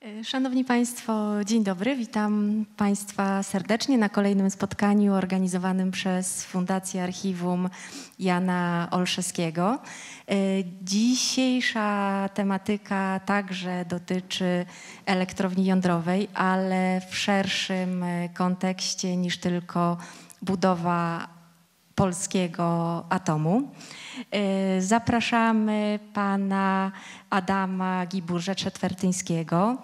E, szanowni Państwo, dzień dobry. Witam Państwa serdecznie na kolejnym spotkaniu organizowanym przez Fundację Archiwum Jana Olszewskiego. E, dzisiejsza tematyka także dotyczy elektrowni jądrowej, ale w szerszym kontekście niż tylko budowa polskiego atomu. E, zapraszamy pana Adama Giburze-Czetwertyńskiego,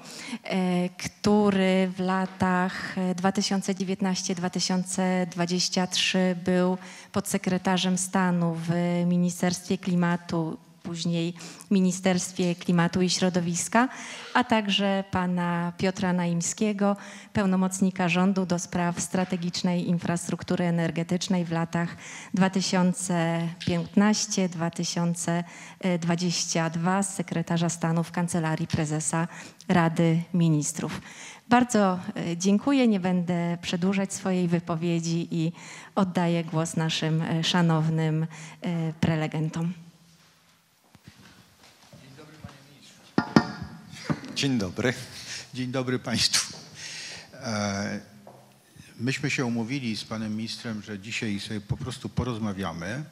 e, który w latach 2019-2023 był podsekretarzem stanu w Ministerstwie Klimatu później Ministerstwie Klimatu i Środowiska, a także pana Piotra Naimskiego, pełnomocnika rządu do spraw strategicznej infrastruktury energetycznej w latach 2015-2022, sekretarza stanu w Kancelarii Prezesa Rady Ministrów. Bardzo e, dziękuję, nie będę przedłużać swojej wypowiedzi i oddaję głos naszym e, szanownym e, prelegentom. Dzień dobry. Dzień dobry Państwu. E, myśmy się umówili z panem ministrem, że dzisiaj sobie po prostu porozmawiamy, e,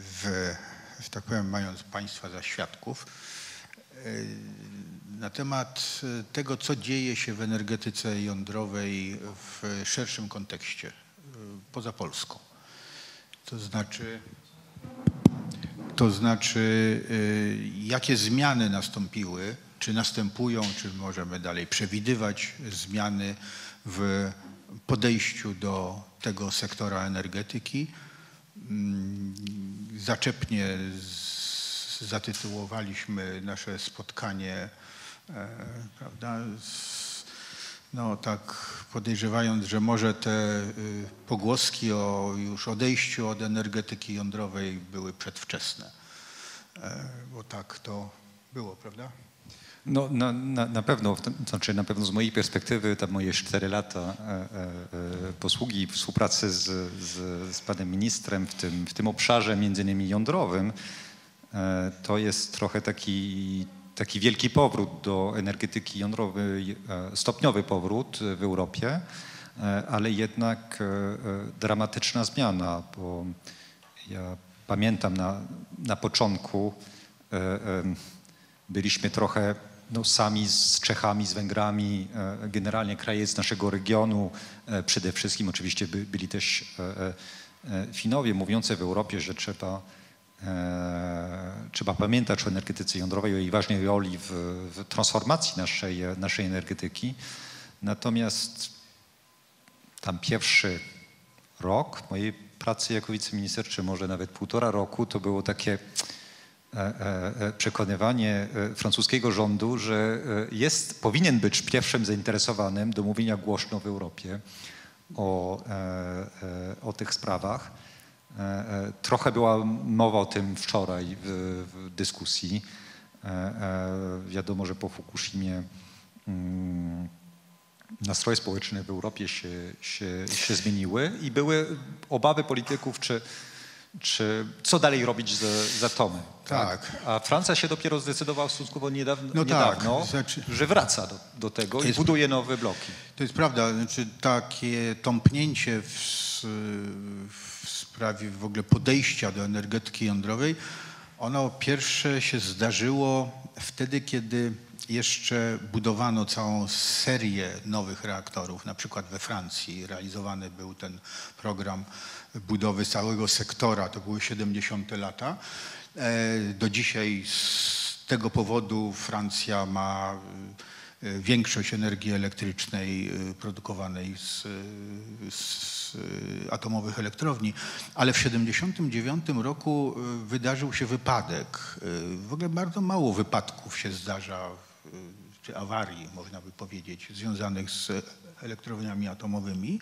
w, w tak powiem, mając Państwa za świadków, e, na temat tego, co dzieje się w energetyce jądrowej w szerszym kontekście, poza Polską. To znaczy, to znaczy jakie zmiany nastąpiły czy następują, czy możemy dalej przewidywać zmiany w podejściu do tego sektora energetyki. Mm, zaczepnie zatytułowaliśmy nasze spotkanie, e, prawda, no tak podejrzewając, że może te y, pogłoski o już odejściu od energetyki jądrowej były przedwczesne, e, bo tak to było, prawda? No, na, na, na pewno, to znaczy na pewno z mojej perspektywy, te moje cztery lata e, e, e, posługi, współpracy z, z, z panem ministrem w tym, w tym obszarze między innymi jądrowym, e, to jest trochę taki, taki wielki powrót do energetyki jądrowej, e, stopniowy powrót w Europie, e, ale jednak dramatyczna zmiana, bo ja pamiętam na, na początku byliśmy trochę no, sami z Czechami, z Węgrami, e, generalnie kraje z naszego regionu, e, przede wszystkim oczywiście by, byli też e, Finowie mówiące w Europie, że trzeba, trzeba pamiętać o energetyce jądrowej, o jej ważnej roli w, w transformacji naszej, naszej energetyki. Natomiast tam pierwszy rok mojej pracy jako wiceminister, czy może nawet półtora roku, to było takie przekonywanie francuskiego rządu, że jest, powinien być pierwszym zainteresowanym do mówienia głośno w Europie o, o tych sprawach. Trochę była mowa o tym wczoraj w, w dyskusji. Wiadomo, że po Fukushimie mm, nastroje społeczne w Europie się, się, się zmieniły i były obawy polityków, czy czy co dalej robić z, z atomem. Tak. tak. A Francja się dopiero zdecydowała stosunkowo niedawno, no niedawno tak. znaczy, że wraca do, do tego i buduje nowe bloki. To jest prawda. Znaczy, takie tąpnięcie w, w sprawie w ogóle podejścia do energetyki jądrowej, ono pierwsze się zdarzyło wtedy, kiedy jeszcze budowano całą serię nowych reaktorów. Na przykład we Francji realizowany był ten program budowy całego sektora, to były 70. lata. E, do dzisiaj z tego powodu Francja ma e, większość energii elektrycznej e, produkowanej z, z atomowych elektrowni, ale w 1979 roku wydarzył się wypadek. W ogóle bardzo mało wypadków się zdarza, czy awarii, można by powiedzieć, związanych z elektrowniami atomowymi.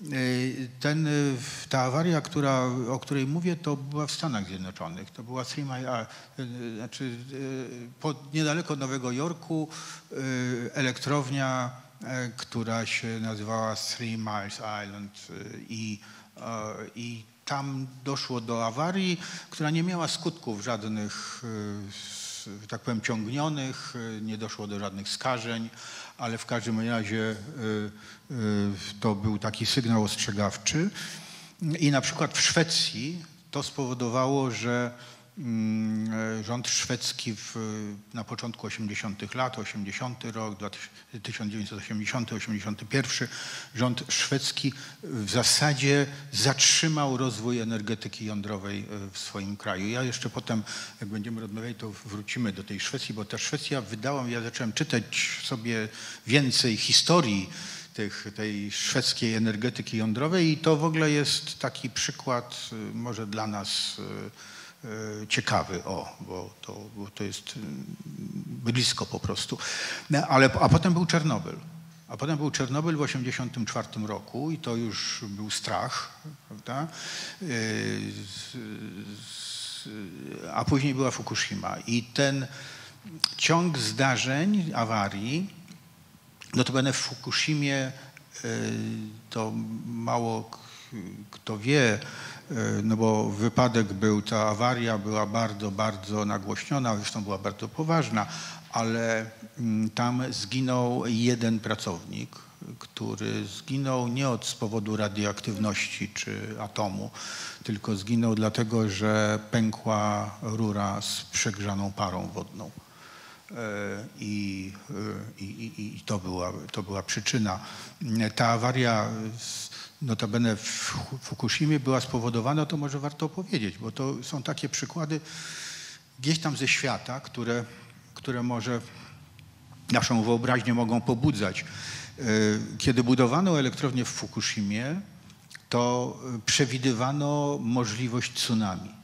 Y, ten, y, ta awaria, która, o której mówię, to była w Stanach Zjednoczonych. To była Three Mile, y, znaczy pod, niedaleko Nowego Jorku elektrownia, która się nazywała Three Miles Island i, i tam doszło do awarii, która nie miała skutków żadnych tak powiem, ciągnionych, nie doszło do żadnych skażeń, ale w każdym razie to był taki sygnał ostrzegawczy. I na przykład w Szwecji to spowodowało, że Mm, rząd szwedzki w, na początku 80. lat, 80 rok, 1980-81, rząd szwedzki w zasadzie zatrzymał rozwój energetyki jądrowej e, w swoim kraju. Ja jeszcze potem, jak będziemy rozmawiać, to wrócimy do tej Szwecji, bo ta Szwecja wydała, ja zacząłem czytać sobie więcej historii tych, tej szwedzkiej energetyki jądrowej i to w ogóle jest taki przykład e, może dla nas E, ciekawy, o, bo to, bo to jest blisko po prostu. No, ale, a potem był Czernobyl. A potem był Czernobyl w 1984 roku i to już był strach, prawda? A później była Fukushima. I ten ciąg zdarzeń, awarii, notabene w Fukushimie e, to mało kto wie, E, no bo wypadek był, ta awaria była bardzo, bardzo nagłośniona, zresztą była bardzo poważna, ale mm, tam zginął jeden pracownik, który zginął nie od z powodu radioaktywności czy atomu, tylko zginął dlatego, że pękła rura z przegrzaną parą wodną. I, i, i to, była, to była przyczyna. Ta awaria notabene w Fukushimie była spowodowana, to może warto powiedzieć, bo to są takie przykłady gdzieś tam ze świata, które, które może naszą wyobraźnię mogą pobudzać. E, kiedy budowano elektrownię w Fukushimie, to przewidywano możliwość tsunami.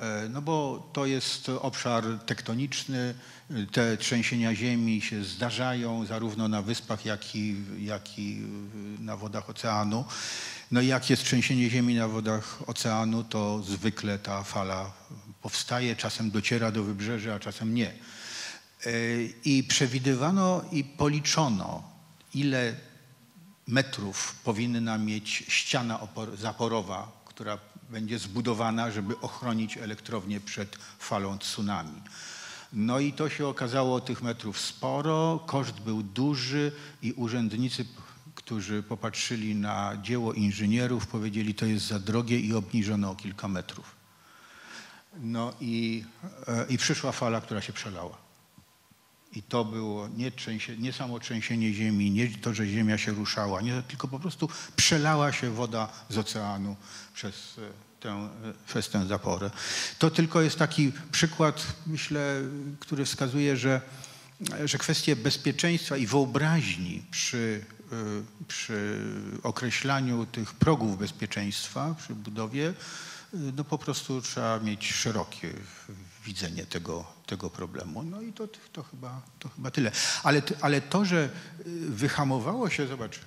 E, no bo to jest obszar tektoniczny, te trzęsienia ziemi się zdarzają zarówno na wyspach, jak i, jak i na wodach oceanu. No i jak jest trzęsienie ziemi na wodach oceanu, to zwykle ta fala powstaje, czasem dociera do wybrzeża, a czasem nie. E, I przewidywano i policzono, ile metrów powinna mieć ściana zaporowa, która będzie zbudowana, żeby ochronić elektrownię przed falą tsunami. No i to się okazało tych metrów sporo, koszt był duży i urzędnicy, którzy popatrzyli na dzieło inżynierów, powiedzieli, to jest za drogie i obniżono o kilka metrów. No i, e, i przyszła fala, która się przelała. I to było nie, trzęsie, nie samo trzęsienie ziemi, nie to, że ziemia się ruszała, nie, tylko po prostu przelała się woda z oceanu przez e, tę, przez tę zaporę. To tylko jest taki przykład, myślę, który wskazuje, że, że kwestie bezpieczeństwa i wyobraźni przy, przy określaniu tych progów bezpieczeństwa, przy budowie, no po prostu trzeba mieć szerokie widzenie tego, tego problemu. No i to, to, chyba, to chyba tyle. Ale, ale to, że wyhamowało się, zobacz,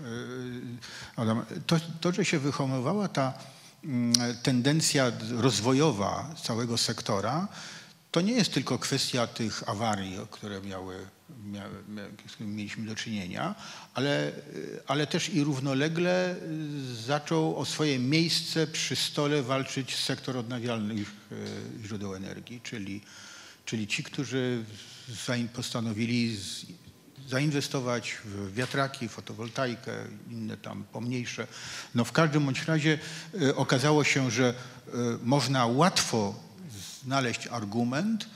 Adam, to, to, że się wyhamowała ta Mm, tendencja rozwojowa całego sektora, to nie jest tylko kwestia tych awarii, które miały, miały, z którymi mieliśmy do czynienia, ale, ale też i równolegle zaczął o swoje miejsce przy stole walczyć sektor odnawialnych e, źródeł energii, czyli, czyli ci, którzy postanowili zainwestować w wiatraki, fotowoltaikę, inne tam pomniejsze. No w każdym bądź razie okazało się, że można łatwo znaleźć argument,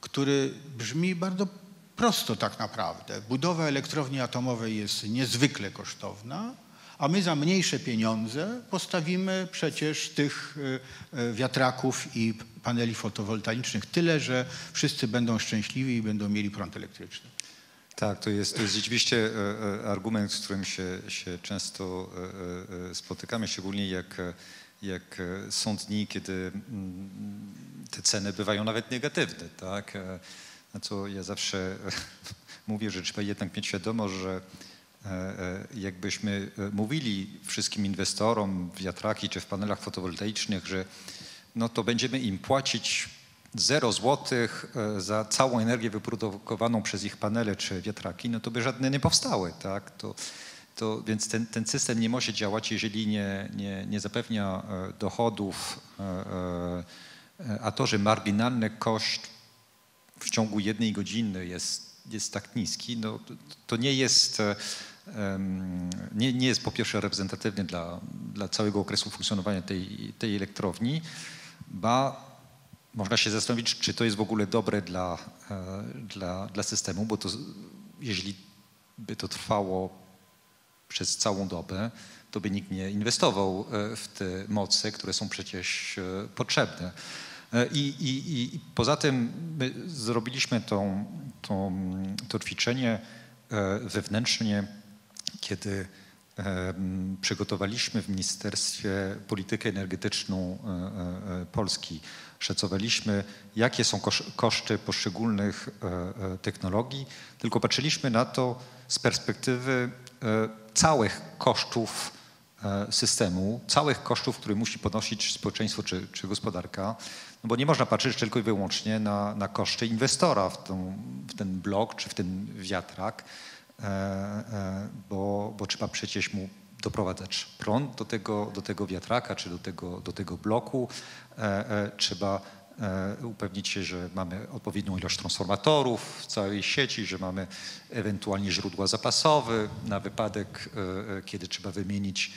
który brzmi bardzo prosto tak naprawdę. Budowa elektrowni atomowej jest niezwykle kosztowna, a my za mniejsze pieniądze postawimy przecież tych e, wiatraków i paneli fotowoltaicznych tyle, że wszyscy będą szczęśliwi i będą mieli prąd elektryczny. Tak, to jest, to jest rzeczywiście e, e, argument, z którym się, się często e, spotykamy, szczególnie jak, jak są dni, kiedy mm, te ceny bywają nawet negatywne. Tak? Na co ja zawsze mówię, że trzeba jednak mieć świadomość, że jakbyśmy mówili wszystkim inwestorom w wiatraki czy w panelach fotowoltaicznych, że no to będziemy im płacić 0 złotych e, za całą energię wyprodukowaną przez ich panele czy wiatraki, no to by żadne nie powstały, tak? To, to, więc ten, ten system nie może działać, jeżeli nie, nie, nie zapewnia e, dochodów, e, a to, że marginalny koszt w ciągu jednej godziny jest, jest tak niski, no, to nie jest, nie, nie jest po pierwsze reprezentatywny dla, dla całego okresu funkcjonowania tej, tej elektrowni, ba można się zastanowić, czy to jest w ogóle dobre dla, e, dla, dla systemu, bo to jeżeli by to trwało przez całą dobę, to by nikt nie inwestował e, w te moce, które są przecież e, potrzebne. I, i, i poza tym my zrobiliśmy tą, tą, to ćwiczenie wewnętrznie, kiedy przygotowaliśmy w Ministerstwie Politykę Energetyczną Polski. Szacowaliśmy, jakie są koszty poszczególnych e, e, technologii, tylko patrzyliśmy na to z perspektywy e, całych kosztów systemu, całych kosztów, które musi ponosić społeczeństwo czy, czy gospodarka, no bo nie można patrzeć tylko i wyłącznie na, na koszty inwestora w, tą, w ten blok czy w ten wiatrak, bo, bo trzeba przecież mu doprowadzać prąd do tego, do tego wiatraka czy do tego, do tego bloku. E, e, trzeba e, upewnić się, że mamy odpowiednią ilość transformatorów w całej sieci, że mamy ewentualnie źródła zapasowe na wypadek, kiedy trzeba wymienić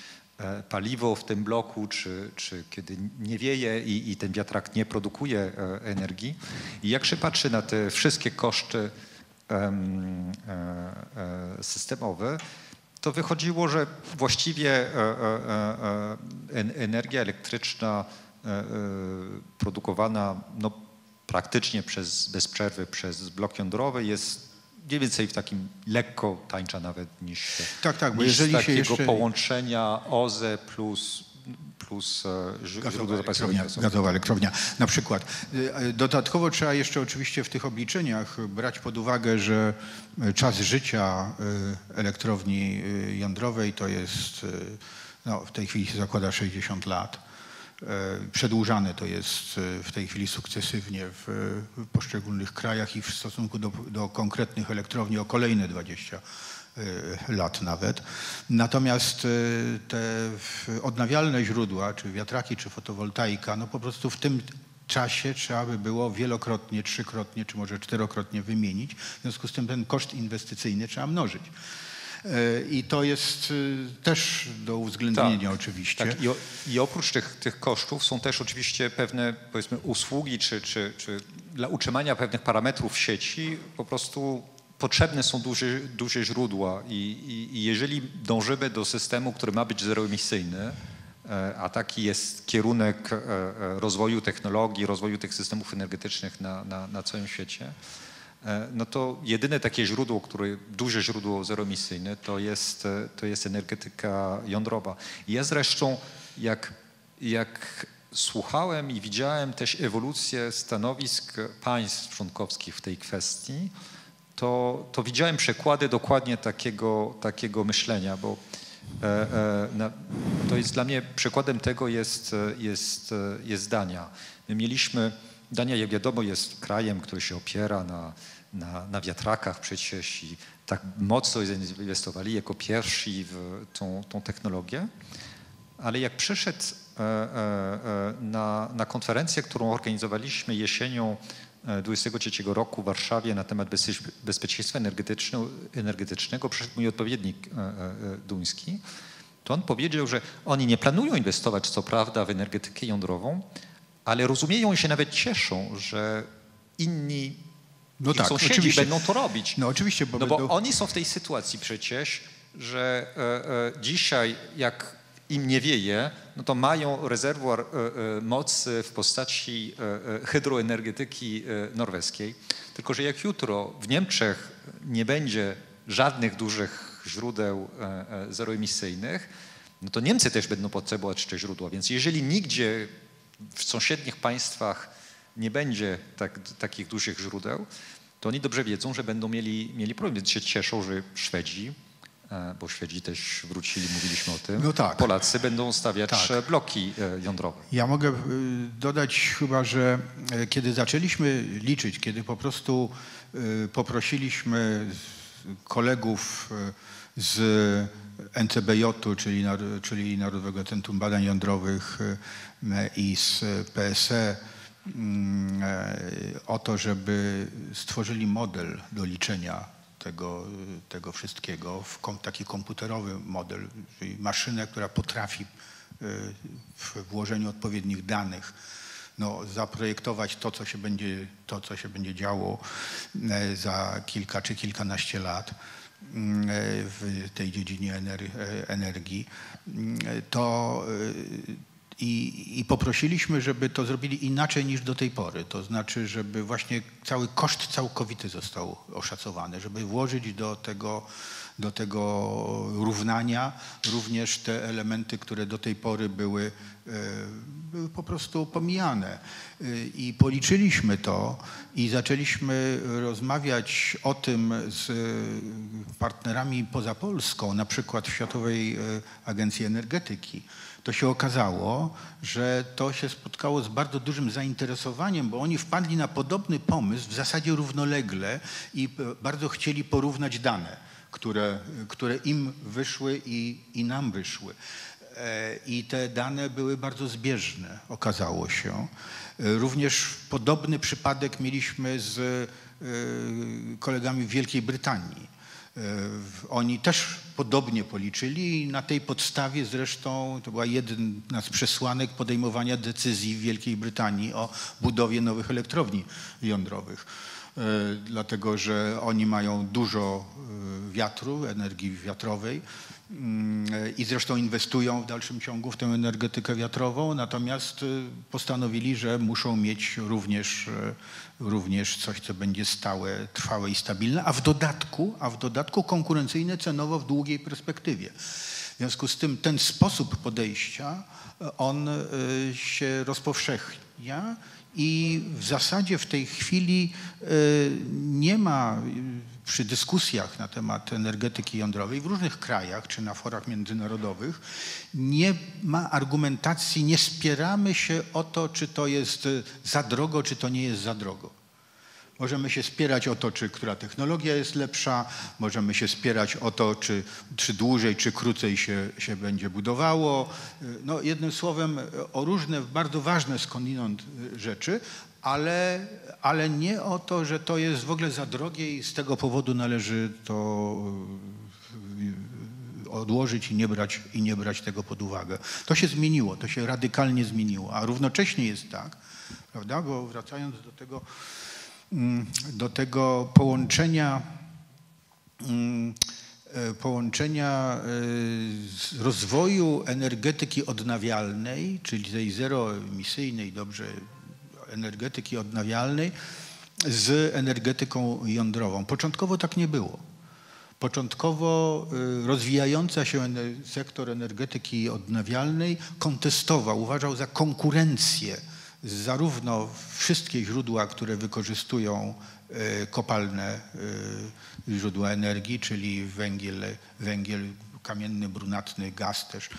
paliwo w tym bloku, czy, czy kiedy nie wieje i, i ten wiatrak nie produkuje energii. I jak się patrzy na te wszystkie koszty systemowe, to wychodziło, że właściwie e, e, e, energia elektryczna produkowana no, praktycznie przez, bez przerwy przez blok jądrowy jest mniej więcej w takim lekko tańcza nawet niż, tak, tak, bo niż jeżeli takiego się jeszcze... połączenia OZE plus plus gazowa elektrownia, gazowa elektrownia na przykład. Dodatkowo trzeba jeszcze oczywiście w tych obliczeniach brać pod uwagę, że czas życia elektrowni jądrowej to jest, no, w tej chwili się zakłada 60 lat. Przedłużane to jest w tej chwili sukcesywnie w poszczególnych krajach i w stosunku do, do konkretnych elektrowni o kolejne 20 Y, lat nawet. Natomiast te odnawialne źródła, czy wiatraki, czy fotowoltaika, no po prostu w tym czasie trzeba by było wielokrotnie, trzykrotnie, czy może czterokrotnie wymienić. W związku z tym ten koszt inwestycyjny trzeba mnożyć. Y, I to jest też do uwzględnienia tak, oczywiście. Tak. I, o, I, oprócz tych, tych kosztów są też oczywiście pewne powiedzmy usługi, czy, czy, czy dla utrzymania pewnych parametrów sieci po prostu potrzebne są duże, duże źródła i, i, i jeżeli dążymy do systemu, który ma być zeroemisyjny, e, a taki jest kierunek e, e, rozwoju technologii, rozwoju tych systemów energetycznych na, na, na całym świecie, no to jedyne takie źródło, które, duże źródło zeroemisyjne to jest, to jest energetyka jądrowa. Ja zresztą jak, jak słuchałem i widziałem też ewolucję stanowisk państw członkowskich w tej kwestii, to, to widziałem przykłady dokładnie takiego, takiego myślenia, bo e, e, na, to jest dla mnie przykładem tego jest, jest, jest Dania. My mieliśmy, Dania jak wiadomo jest krajem, który się opiera na, na, na wiatrakach przecież i tak mocno zainwestowali jako pierwsi w tą, tą technologię, ale jak przyszedł e, na, na konferencję, którą organizowaliśmy jesienią 23 roku w Warszawie na temat bezpieczeństwa energetycznego przyszedł mój odpowiednik e, e, duński, to on powiedział, że oni nie planują inwestować co prawda w energetykę jądrową, ale rozumieją i się nawet cieszą, że inni no tak, sąsiedzi oczywiście. będą to robić. No oczywiście, bo, no bo będą... oni są w tej sytuacji przecież, że e, e, dzisiaj jak im nie wieje, no to mają rezerwuar e, e, mocy w postaci e, hydroenergetyki norweskiej. Tylko, że jak jutro w Niemczech nie będzie żadnych dużych źródeł zeroemisyjnych, no to Niemcy też będą potrzebować te źródła. Więc jeżeli nigdzie w sąsiednich państwach nie będzie tak, takich dużych źródeł, to oni dobrze wiedzą, że będą mieli, mieli problem. Więc się cieszą, że Szwedzi E, bo Szwedzi też wrócili, mówiliśmy o tym. No tak. Polacy będą stawiać tak. bloki e, jądrowe. Ja mogę e, dodać chyba, że kiedy zaczęliśmy liczyć, kiedy po prostu poprosiliśmy kolegów z NCBJ-u, czyli, czyli Narodowego Centrum Badań Jądrowych i z PSE, mm, o to, żeby stworzyli model do liczenia tego, tego wszystkiego, w kom, taki komputerowy model, czyli maszynę, która potrafi w włożeniu odpowiednich danych no, zaprojektować to co, się będzie, to, co się będzie działo za kilka czy kilkanaście lat mm, w tej dziedzinie energii, to i, I, poprosiliśmy, żeby to zrobili inaczej niż do tej pory. To znaczy, żeby właśnie cały koszt całkowity został oszacowany, żeby włożyć do tego, do tego równania również te elementy, które do tej pory były, e, były po prostu pomijane. E, I policzyliśmy to i zaczęliśmy rozmawiać o tym z partnerami poza Polską, na przykład w Światowej e, Agencji Energetyki to się okazało, że to się spotkało z bardzo dużym zainteresowaniem, bo oni wpadli na podobny pomysł w zasadzie równolegle i bardzo chcieli porównać dane, które, które im wyszły i, i nam wyszły. E, I te dane były bardzo zbieżne, okazało się. E, również podobny przypadek mieliśmy z e, kolegami w Wielkiej Brytanii E, oni też podobnie policzyli i na tej podstawie zresztą to była jedna z przesłanek podejmowania decyzji w Wielkiej Brytanii o budowie nowych elektrowni jądrowych. E, dlatego, że oni mają dużo e, wiatru, energii wiatrowej i zresztą inwestują w dalszym ciągu w tę energetykę wiatrową, natomiast postanowili, że muszą mieć również również coś, co będzie stałe, trwałe i stabilne, a w dodatku, a w dodatku konkurencyjne cenowo w długiej perspektywie. W związku z tym ten sposób podejścia, on e, się rozpowszechnia i w zasadzie w tej chwili nie ma przy dyskusjach na temat energetyki jądrowej w różnych krajach czy na forach międzynarodowych nie ma argumentacji, nie spieramy się o to, czy to jest za drogo, czy to nie jest za drogo. Możemy się spierać o to, czy która technologia jest lepsza, możemy się spierać o to, czy, czy dłużej, czy krócej się, się będzie budowało. No, jednym słowem o różne bardzo ważne skądinąd rzeczy, ale, ale nie o to, że to jest w ogóle za drogie i z tego powodu należy to e, odłożyć i nie brać, i nie brać tego pod uwagę. To się zmieniło, to się radykalnie zmieniło, a równocześnie jest tak, prawda, bo wracając do tego, mm, do tego połączenia mm, e, połączenia e, rozwoju energetyki odnawialnej, czyli tej zeroemisyjnej, dobrze energetyki odnawialnej z energetyką jądrową. Początkowo tak nie było. Początkowo y, rozwijający się sektor energetyki odnawialnej kontestował, uważał za konkurencję zarówno wszystkie źródła, które wykorzystują y, kopalne y, źródła energii, czyli węgiel, węgiel kamienny, brunatny, gaz też,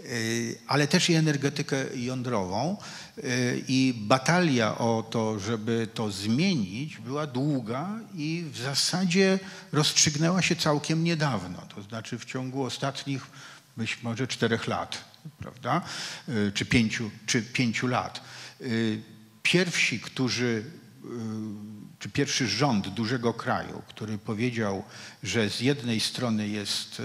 y, ale też i energetykę jądrową. Y, I batalia o to, żeby to zmienić, była długa i w zasadzie rozstrzygnęła się całkiem niedawno, to znaczy w ciągu ostatnich być może czterech lat, prawda, y, czy pięciu, czy pięciu lat. Pierwsi, którzy czy pierwszy rząd dużego kraju, który powiedział, że z jednej strony jest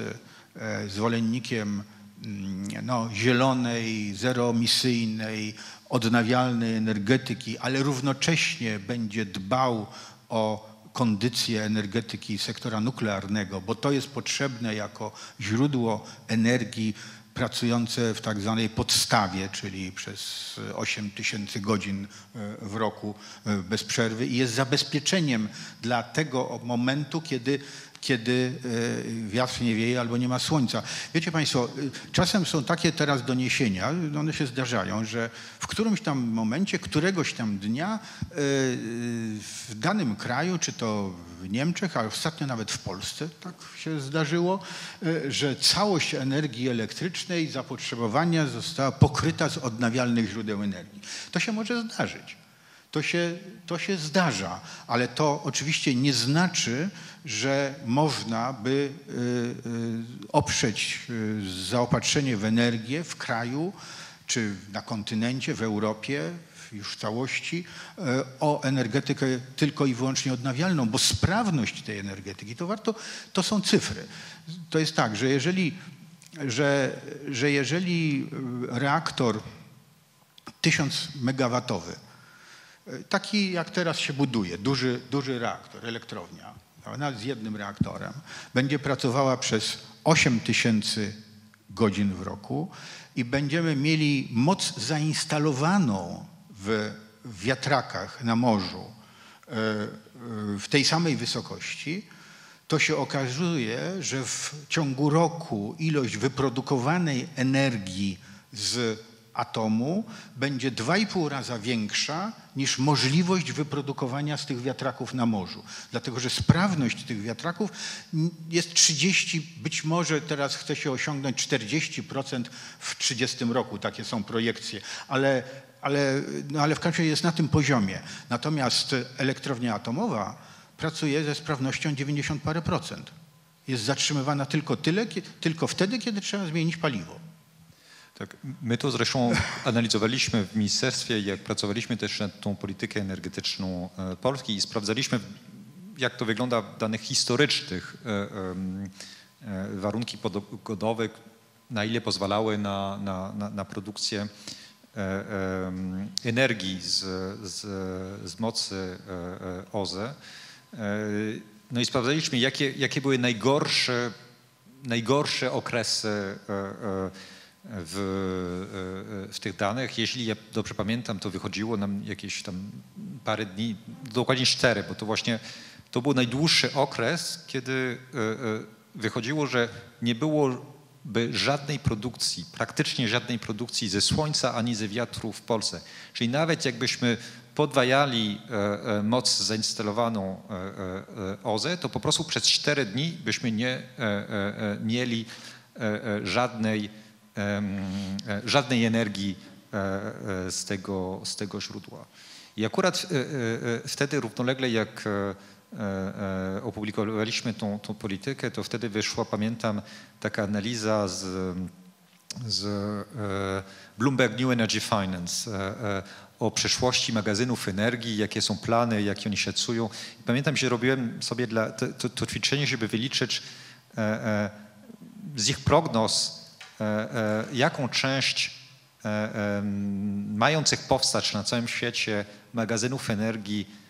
zwolennikiem mm, no, zielonej, zeroemisyjnej, odnawialnej energetyki, ale równocześnie będzie dbał o kondycję energetyki sektora nuklearnego, bo to jest potrzebne jako źródło energii pracujące w tak zwanej podstawie, czyli przez 8 tysięcy godzin e, w roku e, bez przerwy. I jest zabezpieczeniem dla tego momentu, kiedy kiedy e, wiatr nie wieje albo nie ma słońca. Wiecie Państwo, e, czasem są takie teraz doniesienia, one się zdarzają, że w którymś tam momencie, któregoś tam dnia e, w danym kraju, czy to w Niemczech, a ostatnio nawet w Polsce tak się zdarzyło, że całość energii elektrycznej, zapotrzebowania została pokryta z odnawialnych źródeł energii. To się może zdarzyć. To się, to się zdarza, ale to oczywiście nie znaczy, że można by y, y, oprzeć y, zaopatrzenie w energię w kraju czy na kontynencie, w Europie już w całości o energetykę tylko i wyłącznie odnawialną, bo sprawność tej energetyki, to warto, to są cyfry. To jest tak, że jeżeli, że, że jeżeli reaktor 1000 megawatowy, taki jak teraz się buduje, duży, duży reaktor, elektrownia, nawet z jednym reaktorem, będzie pracowała przez 8 tysięcy godzin w roku i będziemy mieli moc zainstalowaną w wiatrakach na morzu e, w tej samej wysokości, to się okazuje, że w ciągu roku ilość wyprodukowanej energii z atomu będzie 2,5 raza większa niż możliwość wyprodukowania z tych wiatraków na morzu. Dlatego, że sprawność tych wiatraków jest 30, być może teraz chce się osiągnąć 40% w 30 roku, takie są projekcje, ale, ale, no ale w każdym razie jest na tym poziomie. Natomiast elektrownia atomowa pracuje ze sprawnością 90 parę procent. Jest zatrzymywana tylko tyle, tylko wtedy, kiedy trzeba zmienić paliwo. Tak, my to zresztą analizowaliśmy w ministerstwie, jak pracowaliśmy też nad tą politykę energetyczną e, Polski i sprawdzaliśmy, jak to wygląda w danych historycznych, e, e, warunki pogodowe, na ile pozwalały na, na, na, na produkcję energii z, z, z mocy OZE. No i sprawdzaliśmy, jakie, jakie były najgorsze, najgorsze okresy w, e, w tych danych. Jeśli ja dobrze pamiętam, to wychodziło nam jakieś tam parę dni, dokładnie cztery, bo to właśnie to był najdłuższy okres, kiedy e, e, wychodziło, że nie byłoby żadnej produkcji, praktycznie żadnej produkcji ze słońca ani ze wiatru w Polsce. Czyli nawet jakbyśmy podwajali moc zainstalowaną OZE, to po prostu przez cztery dni byśmy nie mieli żadnej E, żadnej energii e, e, z tego, z tego źródła. I akurat wtedy równolegle jak opublikowaliśmy tą, tą politykę, to wtedy wyszła, pamiętam, taka analiza z, z Bloomberg New Energy Finance o przyszłości magazynów energii, jakie są plany, jakie oni szacują. Pamiętam, że robiłem sobie dla, to, to, to ćwiczenie, żeby wyliczyć z ich prognoz, E, e, jaką część e, mających powstać na całym świecie magazynów energii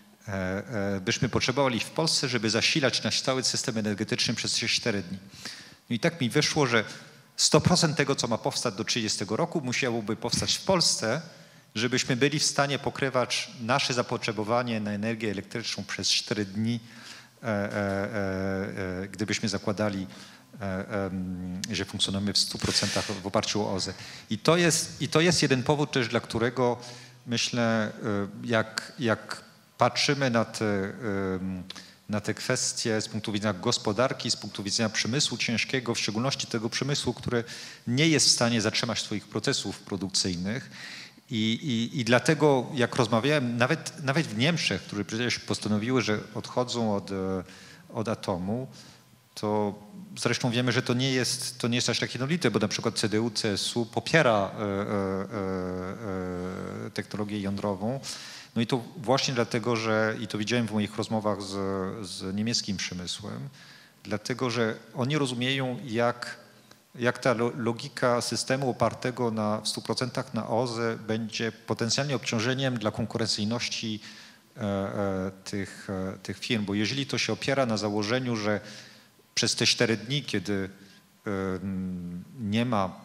byśmy potrzebowali w Polsce, żeby zasilać nasz cały system energetyczny przez 4 dni. No i tak mi wyszło, że 100% tego, co ma powstać do 30 roku, musiałoby powstać w Polsce, żebyśmy byli w stanie pokrywać nasze zapotrzebowanie na energię elektryczną przez 4 dni, gdybyśmy zakładali E, że funkcjonujemy w 100% w oparciu o OZE. I to jest, i to jest jeden powód też, dla którego myślę, e, jak, jak patrzymy na te, na te kwestie z punktu widzenia gospodarki, z punktu widzenia przemysłu ciężkiego, w szczególności tego przemysłu, który nie jest w stanie zatrzymać swoich procesów produkcyjnych. I, i, I dlatego, jak rozmawiałem, nawet, nawet w Niemczech, które przecież postanowiły, że odchodzą od, od atomu, to zresztą wiemy, że to nie jest, to nie jest aż tak jednolite, bo na przykład CDU, CSU popiera e, e, e, technologię jądrową. No i to właśnie dlatego, że, i to widziałem w moich rozmowach z, z niemieckim przemysłem, dlatego, że oni rozumieją, jak, jak ta logika systemu opartego na, w 100% na OZE będzie potencjalnie obciążeniem dla konkurencyjności tych, tych firm, bo jeżeli to się opiera na założeniu, że przez te cztery dni, kiedy nie ma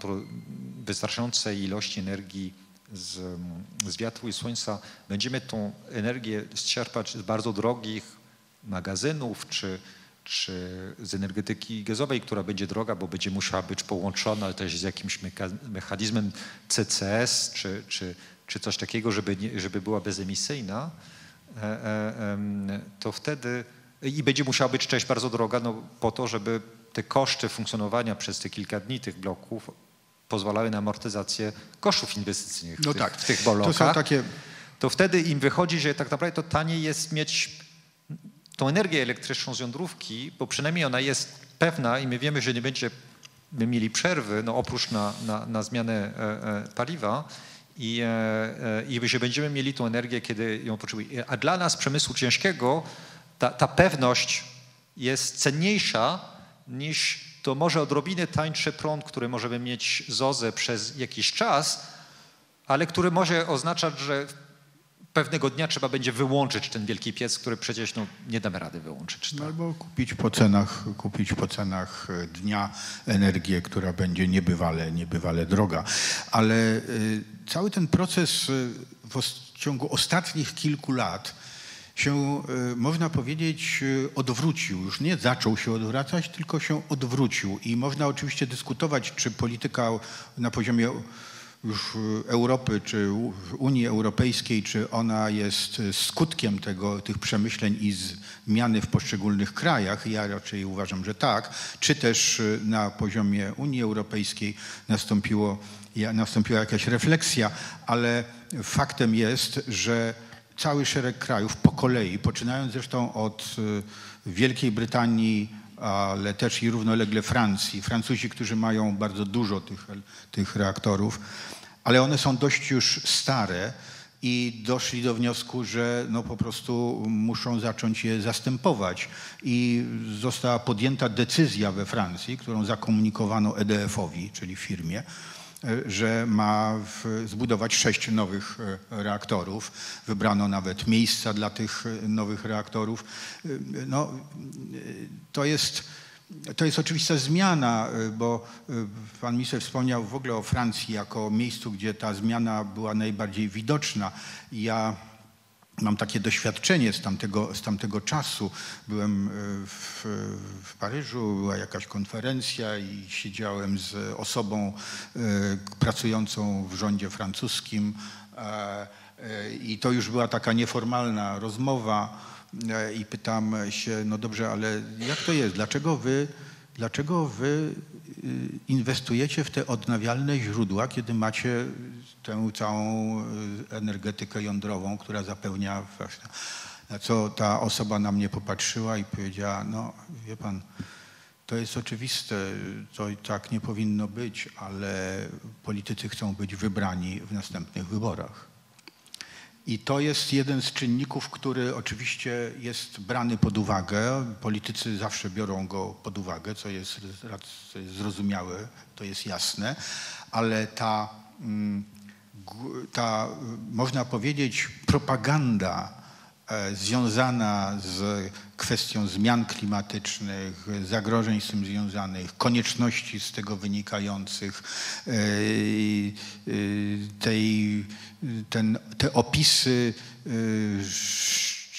wystarczającej ilości energii z, z wiatru i słońca, będziemy tą energię czerpać z bardzo drogich magazynów czy, czy z energetyki gazowej, która będzie droga, bo będzie musiała być połączona też z jakimś mechanizmem CCS czy, czy, czy coś takiego, żeby, nie, żeby była bezemisyjna, e, e, to wtedy i będzie musiała być część bardzo droga no, po to, żeby te koszty funkcjonowania przez te kilka dni tych bloków pozwalały na amortyzację kosztów inwestycyjnych w, no tych, tak. w tych blokach. To, są takie... to wtedy im wychodzi, że tak naprawdę to taniej jest mieć tą energię elektryczną z jądrówki, bo przynajmniej ona jest pewna i my wiemy, że nie będziemy mieli przerwy, no oprócz na, na, na zmianę e, e, paliwa I, i że będziemy mieli tą energię, kiedy ją potrzebujemy. A dla nas przemysłu ciężkiego ta, ta pewność jest cenniejsza niż to może odrobinę tańszy prąd, który możemy mieć z OZE przez jakiś czas, ale który może oznaczać, że pewnego dnia trzeba będzie wyłączyć ten wielki piec, który przecież no, nie damy rady wyłączyć. No, albo kupić po cenach, kupić po cenach e, dnia energię, która będzie niebywale, niebywale droga. Ale y, cały ten proces y, w ciągu ostatnich kilku lat się, y, można powiedzieć, odwrócił. Już nie zaczął się odwracać, tylko się odwrócił. I można oczywiście dyskutować, czy polityka na poziomie już Europy czy Unii Europejskiej, czy ona jest skutkiem tego, tych przemyśleń i zmiany w poszczególnych krajach. Ja raczej uważam, że tak. Czy też na poziomie Unii Europejskiej nastąpiło, nastąpiła jakaś refleksja, ale faktem jest, że cały szereg krajów po kolei, poczynając zresztą od Wielkiej Brytanii, ale też i równolegle Francji. Francuzi, którzy mają bardzo dużo tych, tych reaktorów, ale one są dość już stare i doszli do wniosku, że no po prostu muszą zacząć je zastępować. I została podjęta decyzja we Francji, którą zakomunikowano EDF-owi, czyli firmie, że ma zbudować sześć nowych e, reaktorów. Wybrano nawet miejsca dla tych e, nowych reaktorów. E, no, to jest to jest oczywista zmiana, bo pan minister wspomniał w ogóle o Francji jako miejscu, gdzie ta zmiana była najbardziej widoczna. Ja mam takie doświadczenie z tamtego, z tamtego czasu. Byłem y, w, w, Paryżu, była jakaś konferencja i siedziałem z osobą pracującą w rządzie francuskim e, e, i to już była taka nieformalna rozmowa E, i pytam się, no dobrze, ale jak to jest? Dlaczego wy, dlaczego wy y, inwestujecie w te odnawialne źródła, kiedy macie tę całą y, energetykę jądrową, która zapełnia właśnie. Na co ta osoba na mnie popatrzyła i powiedziała, no wie pan, to jest oczywiste, to tak nie powinno być, ale politycy chcą być wybrani w następnych wyborach. I to jest jeden z czynników, który oczywiście jest brany pod uwagę. Politycy zawsze biorą go pod uwagę, co jest, co jest zrozumiałe, to jest jasne, ale ta, mm, ta, można powiedzieć, propaganda e, związana z kwestią zmian klimatycznych, zagrożeń z tym związanych, konieczności z tego wynikających, e, e, tej ten, te opisy y,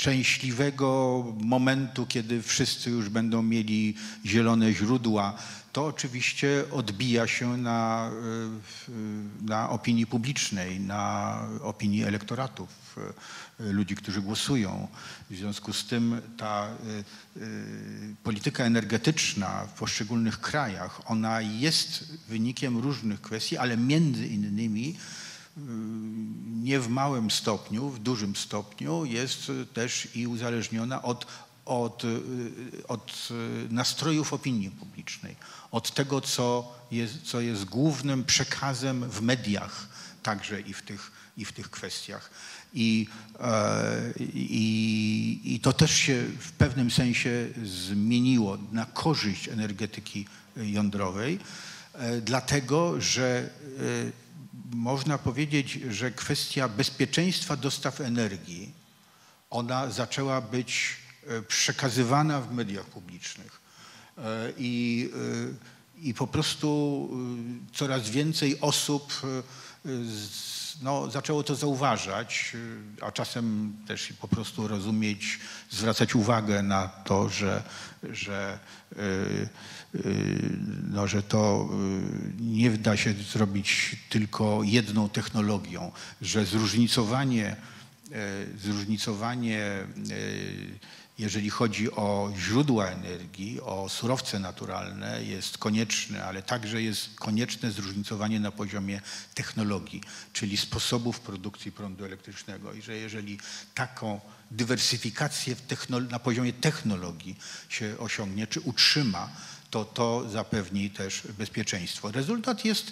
szczęśliwego momentu, kiedy wszyscy już będą mieli zielone źródła, to oczywiście odbija się na, y, na opinii publicznej, na opinii elektoratów, y, ludzi, którzy głosują. W związku z tym ta polityka energetyczna w poszczególnych krajach, ona jest wynikiem różnych kwestii, ale między innymi nie w małym stopniu, w dużym stopniu jest też i uzależniona od, od, od nastrojów opinii publicznej, od tego, co jest, co jest głównym przekazem w mediach, także i w tych, i w tych kwestiach. I, e, i, I to też się w pewnym sensie zmieniło na korzyść energetyki jądrowej, e, dlatego że e, można powiedzieć, że kwestia bezpieczeństwa dostaw energii, ona zaczęła być przekazywana w mediach publicznych. I, e, i po prostu coraz więcej osób no, zaczęło to zauważać, a czasem też po prostu rozumieć, zwracać uwagę na to, że, że no, że to y, nie da się zrobić tylko jedną technologią, że zróżnicowanie, zróżnicowanie jeżeli chodzi o źródła energii, o surowce naturalne, jest konieczne, ale także jest konieczne zróżnicowanie na poziomie technologii, czyli sposobów produkcji prądu elektrycznego. I że jeżeli taką dywersyfikację na poziomie technologii się osiągnie, czy utrzyma, to to zapewni też bezpieczeństwo. Rezultat jest,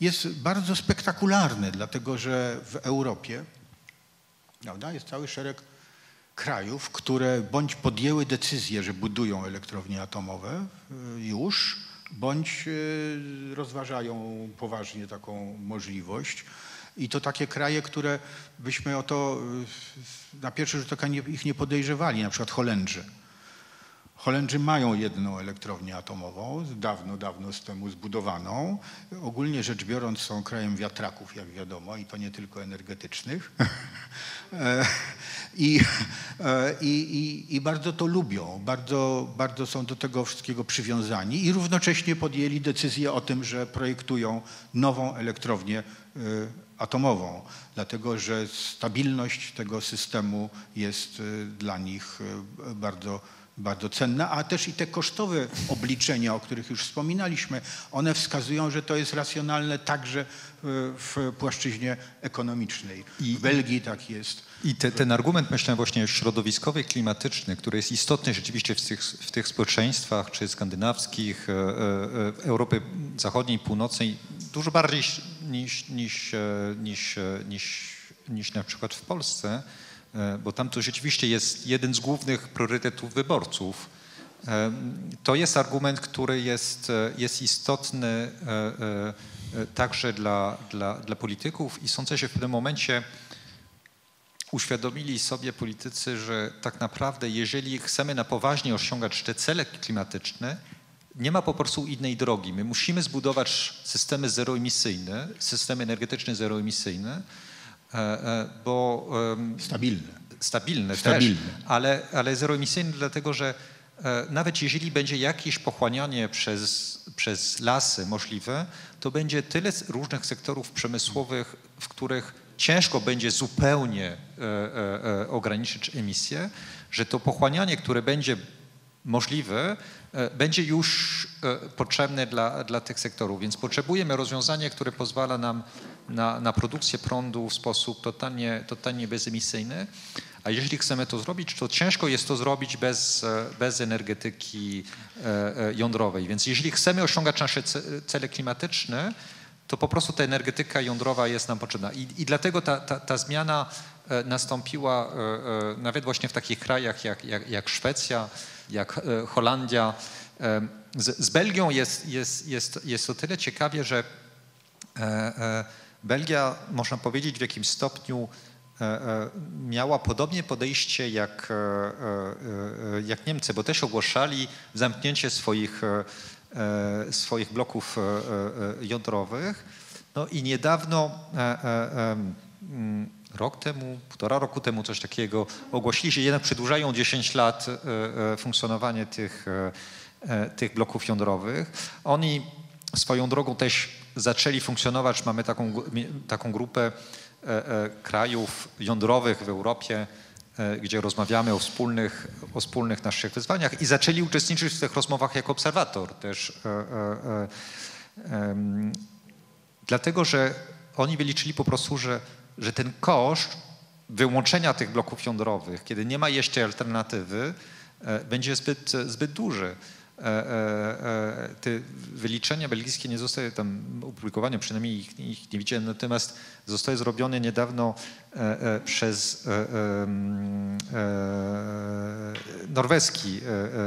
jest bardzo spektakularny, dlatego że w Europie prawda, jest cały szereg krajów, które bądź podjęły decyzję, że budują elektrownie atomowe y, już, bądź y, rozważają poważnie taką możliwość. I to takie kraje, które byśmy o to y, na pierwszy rzut oka nie, ich nie podejrzewali, na przykład Holendrzy. Holendrzy mają jedną elektrownię atomową, dawno, dawno z temu zbudowaną. Ogólnie rzecz biorąc są krajem wiatraków, jak wiadomo, i to nie tylko energetycznych. I, i, i, I, bardzo to lubią, bardzo, bardzo są do tego wszystkiego przywiązani i równocześnie podjęli decyzję o tym, że projektują nową elektrownię e, atomową, dlatego że stabilność tego systemu jest dla nich bardzo bardzo cenna, a też i te kosztowe obliczenia, o których już wspominaliśmy, one wskazują, że to jest racjonalne także w płaszczyźnie ekonomicznej. I, w Belgii tak jest. I te, ten argument, myślę, właśnie środowiskowy, klimatyczny, który jest istotny rzeczywiście w tych, w tych społeczeństwach, czy skandynawskich, e, e, e Europy Zachodniej, Północnej, dużo bardziej niż, niż, e, niż, e, niż, niż na przykład w Polsce, E, bo tam to rzeczywiście jest jeden z głównych priorytetów wyborców. E, to jest argument, który jest, e, jest istotny także dla, dla, dla polityków i sądzę, że w pewnym momencie uświadomili sobie politycy, że tak naprawdę jeżeli chcemy na poważnie osiągać te cele klimatyczne, nie ma po prostu innej drogi. My musimy zbudować systemy zeroemisyjne, systemy energetyczne zeroemisyjne, E, e, bo... Stabilne. Stabilne, stabilne. też, ale, ale zeroemisyjne dlatego, że e, nawet jeżeli będzie jakieś pochłanianie przez, przez lasy możliwe, to będzie tyle różnych sektorów przemysłowych, w których ciężko będzie zupełnie ograniczyć emisję, że to pochłanianie, które będzie możliwe, będzie już potrzebne dla, dla tych sektorów. Więc potrzebujemy rozwiązania, które pozwala nam na, na produkcję prądu w sposób totalnie, totalnie bezemisyjny. A jeśli chcemy to zrobić, to ciężko jest to zrobić bez, e, bez energetyki e, e, jądrowej. Więc jeżeli chcemy osiągać nasze cele klimatyczne, to po prostu ta energetyka jądrowa jest nam potrzebna. I, i dlatego ta, ta, ta zmiana nastąpiła nawet właśnie w takich krajach jak, jak, jak Szwecja, jak Holandia. Z, z Belgią jest, jest, jest, jest o tyle ciekawie, że Belgia, można powiedzieć, w jakimś stopniu e, e, miała podobnie podejście jak, e, jak Niemcy, bo też ogłaszali zamknięcie swoich, swoich bloków jądrowych. No i niedawno, mm, rok temu, półtora roku temu, coś takiego, ogłosili, że jednak przedłużają 10 lat funkcjonowanie tych, tych bloków jądrowych. Oni swoją drogą też zaczęli funkcjonować. Mamy taką, taką grupę e, e, krajów jądrowych w Europie, e, gdzie rozmawiamy o wspólnych, o wspólnych naszych wyzwaniach i zaczęli uczestniczyć w tych rozmowach jako obserwator też. Dlatego, że oni wyliczyli po prostu, że, że ten koszt wyłączenia tych bloków jądrowych, kiedy nie ma jeszcze alternatywy, będzie zbyt, zbyt duży. E, e, e, te wyliczenia belgijskie nie zostały tam opublikowane, przynajmniej ich, ich nie widziałem, natomiast zostały zrobione niedawno przez norweski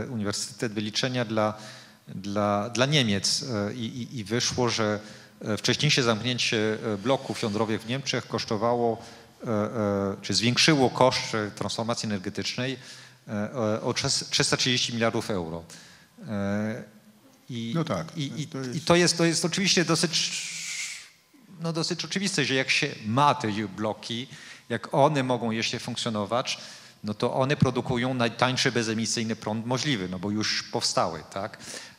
Uniwersytet Wyliczenia dla, dla, dla Niemiec I, i, i wyszło, że wcześniejsze zamknięcie bloków jądrowych w Niemczech kosztowało, czy zwiększyło koszt transformacji energetycznej o 330 miliardów euro. E, I, no tak. I, i, to, jest... I to, jest, to jest oczywiście dosyć, no dosyć oczywiste, że jak się ma te bloki, jak one mogą jeszcze funkcjonować, no to one produkują najtańszy bezemisyjny prąd możliwy, no bo już powstały, tak?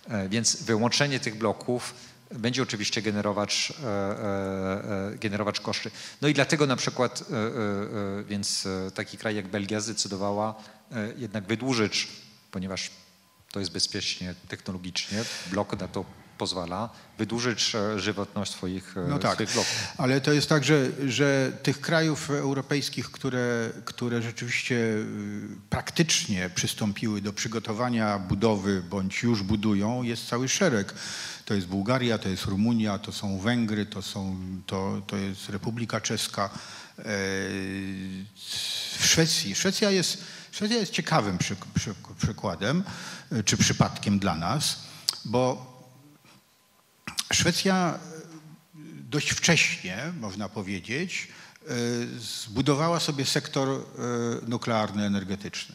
E, więc wyłączenie tych bloków będzie oczywiście generować, e, generować koszty. No i dlatego na przykład więc taki kraj jak Belgia zdecydowała jednak wydłużyć, ponieważ to jest bezpiecznie technologicznie. Blok na to pozwala wydłużyć żywotność swoich, no tak, swoich bloków. Ale to jest tak, że, że tych krajów europejskich, które, które rzeczywiście y, praktycznie przystąpiły do przygotowania budowy bądź już budują, jest cały szereg. To jest Bułgaria, to jest Rumunia, to są Węgry, to, są, to, to jest Republika Czeska. E, w Szwecji. Szwecja jest, Szwecja jest ciekawym przy, przy, przykładem, e, czy przypadkiem dla nas, bo Szwecja dość wcześnie, można powiedzieć, e, zbudowała sobie sektor nuklearny energetyczny.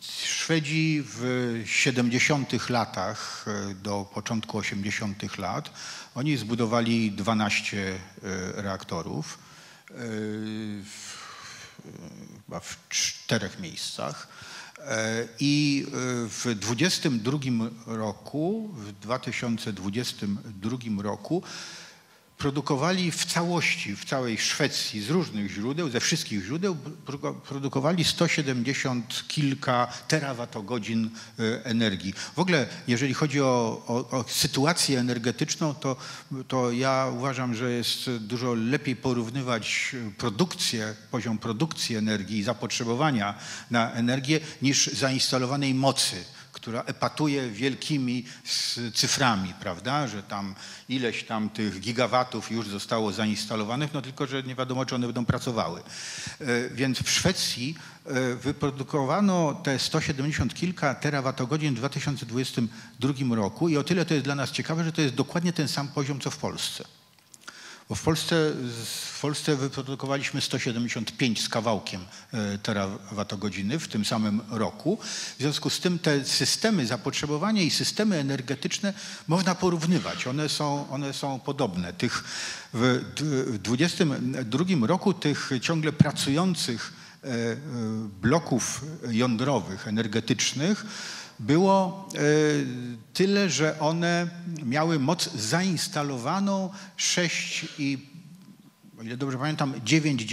Szwedzi w 70 latach do początku 80 lat oni zbudowali 12 reaktorów chyba w czterech miejscach. E, I e, w 2022 roku, w 2022 roku produkowali w całości, w całej Szwecji z różnych źródeł, ze wszystkich źródeł produkowali 170 kilka terawatogodzin e, energii. W ogóle, jeżeli chodzi o, o, o, sytuację energetyczną, to, to ja uważam, że jest dużo lepiej porównywać produkcję, poziom produkcji energii i zapotrzebowania na energię niż zainstalowanej mocy która epatuje wielkimi cyframi, prawda, że tam ileś tam tych gigawatów już zostało zainstalowanych, no tylko, że nie wiadomo, czy one będą pracowały. E, więc w Szwecji e, wyprodukowano te 170 kilka terawatogodzin w 2022 roku i o tyle to jest dla nas ciekawe, że to jest dokładnie ten sam poziom, co w Polsce. Bo w Polsce, w Polsce wyprodukowaliśmy 175 z kawałkiem e, terawatogodziny w tym samym roku. W związku z tym te systemy zapotrzebowania i systemy energetyczne można porównywać. One są, one są podobne. Tych w 2022 roku tych ciągle pracujących e, e, bloków jądrowych, energetycznych było e, tyle, że one miały moc zainstalowaną 6 i o ile dobrze pamiętam, 9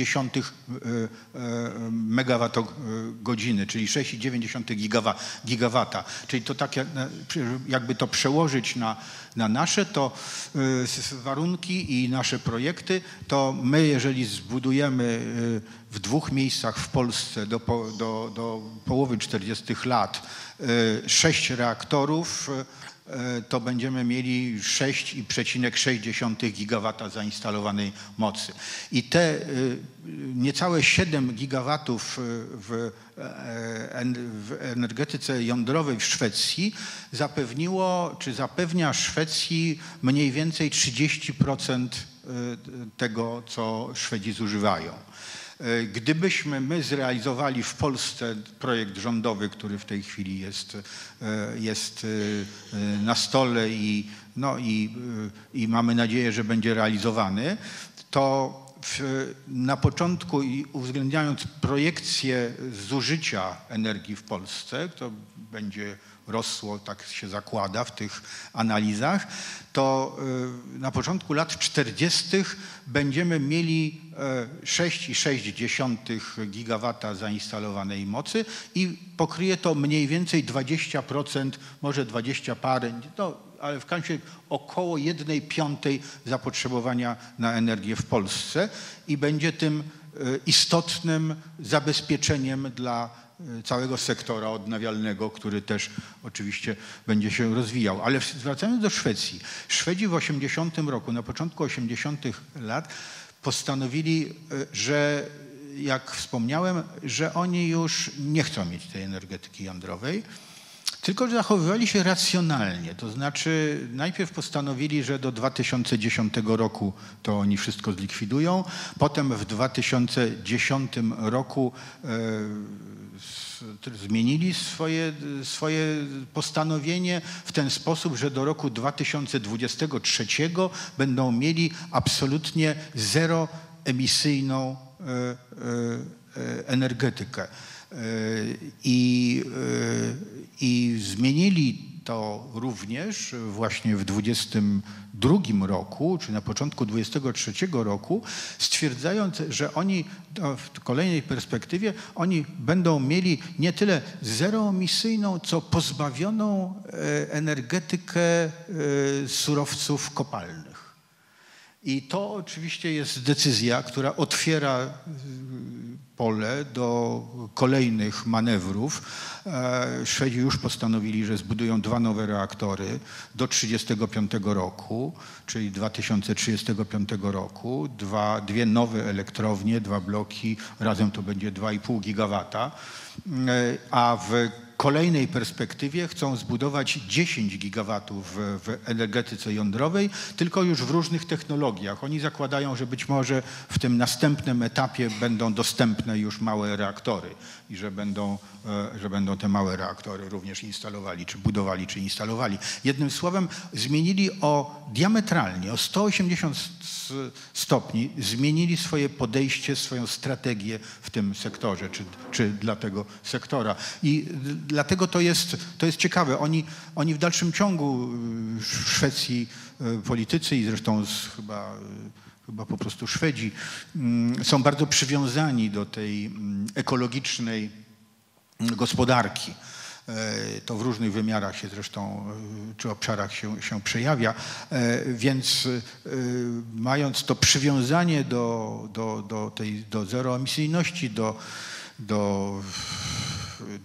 megawattogodziny, czyli 6,9 gigawata. Czyli to tak jakby to przełożyć na, na nasze to warunki i nasze projekty, to my jeżeli zbudujemy w dwóch miejscach w Polsce do, do, do połowy 40 lat sześć reaktorów, e, to będziemy mieli 6,6 gigawata zainstalowanej mocy. I te e, niecałe 7 gigawatów w, e, w energetyce jądrowej w Szwecji zapewniło, czy zapewnia Szwecji mniej więcej 30% tego, co Szwedzi zużywają. E, gdybyśmy my zrealizowali w Polsce projekt rządowy, który w tej chwili jest, e, jest e, na stole i, no i, i mamy nadzieję, że będzie realizowany, to w, na początku i uwzględniając projekcję zużycia energii w Polsce, to będzie rosło, tak się zakłada w tych analizach, to y, na początku lat 40. będziemy mieli 6,6 e, gigawata zainstalowanej mocy i pokryje to mniej więcej 20%, może 20 parę, no, ale w razie około 1 piątej zapotrzebowania na energię w Polsce i będzie tym e, istotnym zabezpieczeniem dla całego sektora odnawialnego, który też oczywiście będzie się rozwijał. Ale wracając do Szwecji. Szwedzi w 80 roku, na początku 80 lat postanowili, y, że jak wspomniałem, że oni już nie chcą mieć tej energetyki jądrowej, tylko zachowywali się racjonalnie. To znaczy najpierw postanowili, że do 2010 roku to oni wszystko zlikwidują, potem w 2010 roku e, zmienili swoje, swoje postanowienie w ten sposób, że do roku 2023 będą mieli absolutnie zeroemisyjną e, e, energetykę. I, i zmienili to również właśnie w 22 roku, czy na początku 23 roku, stwierdzając, że oni w kolejnej perspektywie, oni będą mieli nie tyle zeroemisyjną, co pozbawioną e, energetykę e, surowców kopalnych. I to oczywiście jest decyzja, która otwiera pole do kolejnych manewrów. E, Szwedzi już postanowili, że zbudują dwa nowe reaktory do 1935 roku, czyli 2035 roku, dwa, dwie nowe elektrownie, dwa bloki, razem to będzie 2,5 gigawata, e, a w kolejnej perspektywie chcą zbudować 10 gigawatów w, energetyce jądrowej, tylko już w różnych technologiach. Oni zakładają, że być może w tym następnym etapie będą dostępne już małe reaktory i że będą, że będą te małe reaktory również instalowali, czy budowali, czy instalowali. Jednym słowem, zmienili o diametralnie, o 180 stopni, zmienili swoje podejście, swoją strategię w tym sektorze, czy, czy dla tego sektora. I dlatego to jest, to jest ciekawe. Oni, oni w dalszym ciągu w Szwecji e, politycy i zresztą z, chyba chyba po prostu Szwedzi, mm, są bardzo przywiązani do tej mm, ekologicznej gospodarki. E, to w różnych wymiarach się zresztą, e, czy obszarach się, się przejawia, e, więc mając to przywiązanie do, do, do tej do zeroemisyjności, do, do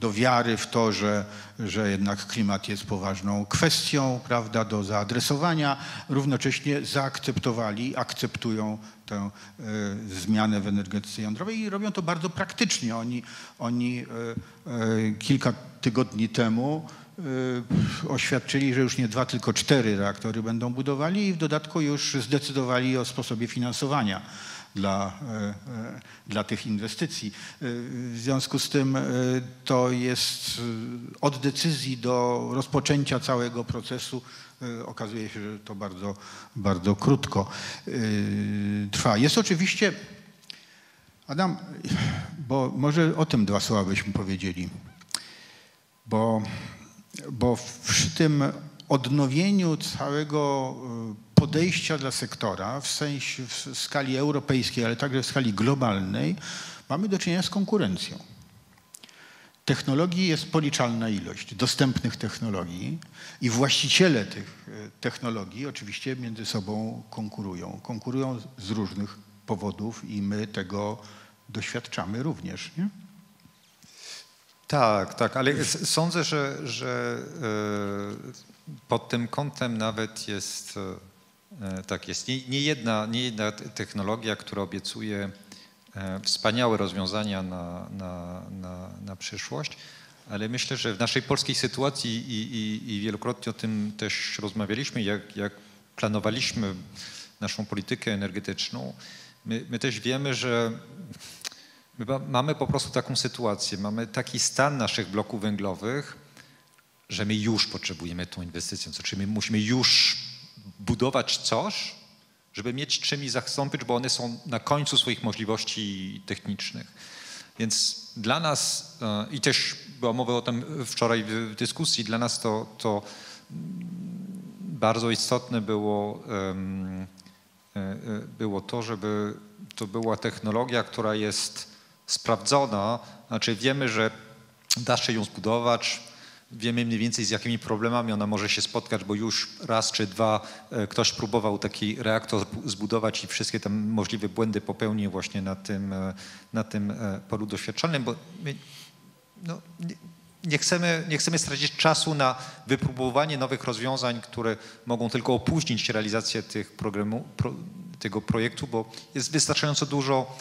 do wiary w to, że, że jednak klimat jest poważną kwestią, prawda, do zaadresowania, równocześnie zaakceptowali, akceptują tę y, zmianę w energetyce jądrowej i robią to bardzo praktycznie. Oni, oni y, y, kilka tygodni temu oświadczyli, że już nie dwa, tylko cztery reaktory będą budowali i w dodatku już zdecydowali o sposobie finansowania dla, e, e, dla tych inwestycji. E, w związku z tym to jest od decyzji do rozpoczęcia całego procesu okazuje się, że to bardzo, bardzo krótko trwa. Jest oczywiście, Adam, bo może o tym dwa słowa byśmy powiedzieli, bo, bo przy tym odnowieniu całego podejścia dla sektora w sensie w skali europejskiej, ale także w skali globalnej, mamy do czynienia z konkurencją. Technologii jest policzalna ilość, dostępnych technologii i właściciele tych e, technologii oczywiście między sobą konkurują. Konkurują z różnych powodów i my tego doświadczamy również. Nie? Tak, tak, ale sądzę, że, że e, pod tym kątem nawet jest e, tak jest. Nie, nie, jedna, nie jedna technologia, która obiecuje wspaniałe rozwiązania na, na, na, na przyszłość, ale myślę, że w naszej polskiej sytuacji i, i, i wielokrotnie o tym też rozmawialiśmy, jak, jak planowaliśmy naszą politykę energetyczną, my, my też wiemy, że my mamy po prostu taką sytuację, mamy taki stan naszych bloków węglowych, że my już potrzebujemy tą inwestycję, znaczy my musimy już budować coś, żeby mieć czym je zastąpić, bo one są na końcu swoich możliwości technicznych. Więc dla nas, e, i też była mowa o tym wczoraj w dyskusji, dla nas to, to bardzo istotne było, e, e, było to, żeby to była technologia, która jest sprawdzona, znaczy wiemy, że da się ją zbudować, Wiemy mniej więcej z jakimi problemami ona może się spotkać, bo już raz czy dwa e, ktoś próbował taki reaktor zbudować i wszystkie tam możliwe błędy popełnił właśnie na tym, e, na tym e, polu doświadczalnym, bo my, no, nie chcemy, nie chcemy stracić czasu na wypróbowanie nowych rozwiązań, które mogą tylko opóźnić realizację tych programu, pro, tego projektu, bo jest wystarczająco dużo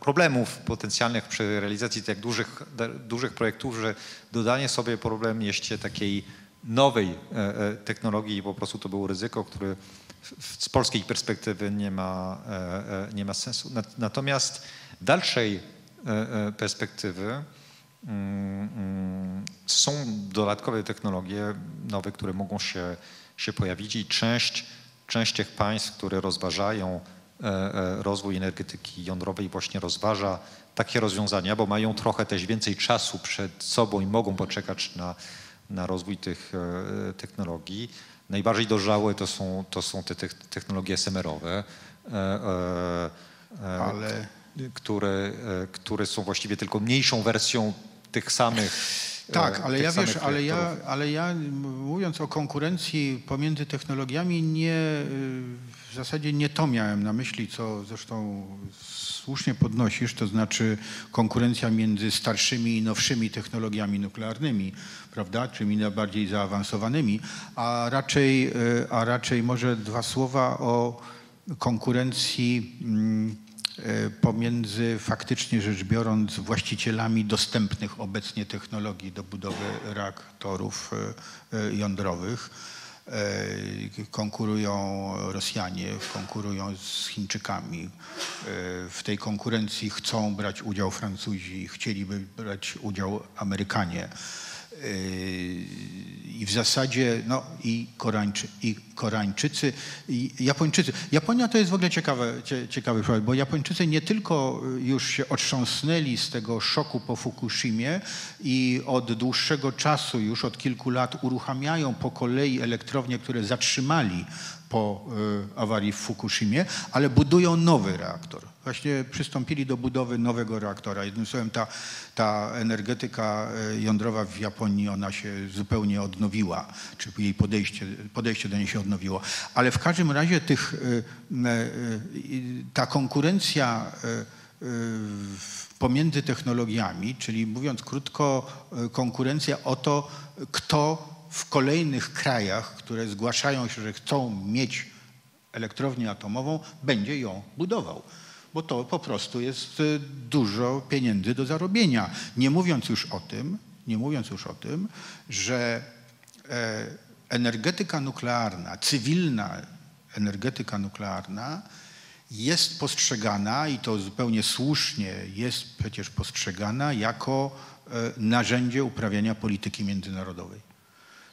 problemów potencjalnych przy realizacji tak dużych, dużych projektów, że dodanie sobie problem jeszcze takiej nowej e, technologii po prostu to było ryzyko, które z polskiej perspektywy nie ma, nie ma sensu. Natomiast dalszej perspektywy mm, mm, są dodatkowe technologie nowe, które mogą się, się pojawić i część, część tych państw, które rozważają E, e, rozwój energetyki jądrowej właśnie rozważa takie rozwiązania, bo mają trochę też więcej czasu przed sobą i mogą poczekać na, na rozwój tych e, technologii. Najbardziej dojrzałe to są, to są te technologie SMR-owe, Ale... które, które są właściwie tylko mniejszą wersją tych samych tak, ale ja wiesz, ale ja, ale ja mówiąc o konkurencji pomiędzy technologiami nie w zasadzie nie to miałem na myśli, co zresztą słusznie podnosisz, to znaczy konkurencja między starszymi i nowszymi technologiami nuklearnymi, prawda, czymi najbardziej zaawansowanymi, a raczej, e, a raczej może dwa słowa o konkurencji mm, e, pomiędzy faktycznie rzecz biorąc właścicielami dostępnych obecnie technologii do budowy reaktorów e, jądrowych konkurują Rosjanie, konkurują z Chińczykami. E, w tej konkurencji chcą brać udział Francuzi, chcieliby brać udział Amerykanie. I w zasadzie no, i, Koreańczy, i Koreańczycy, i Japończycy. Japonia to jest w ogóle ciekawe, ciekawy problem, bo Japończycy nie tylko już się otrząsnęli z tego szoku po Fukushimie i od dłuższego czasu, już od kilku lat uruchamiają po kolei elektrownie, które zatrzymali po y, awarii w Fukushimie, ale budują nowy reaktor. Właśnie przystąpili do budowy nowego reaktora. Jednym słowem, ta, ta energetyka y, jądrowa w Japonii, ona się zupełnie odnowiła, czy jej podejście, podejście do niej się odnowiło. Ale w każdym razie tych, y, ta konkurencja pomiędzy technologiami, czyli mówiąc krótko, konkurencja o to, kto w kolejnych krajach, które zgłaszają się, że chcą mieć elektrownię atomową, będzie ją budował. Bo to po prostu jest y, dużo pieniędzy do zarobienia. Nie mówiąc już o tym, nie mówiąc już o tym, że e, energetyka nuklearna, cywilna energetyka nuklearna jest postrzegana i to zupełnie słusznie jest przecież postrzegana jako e, narzędzie uprawiania polityki międzynarodowej.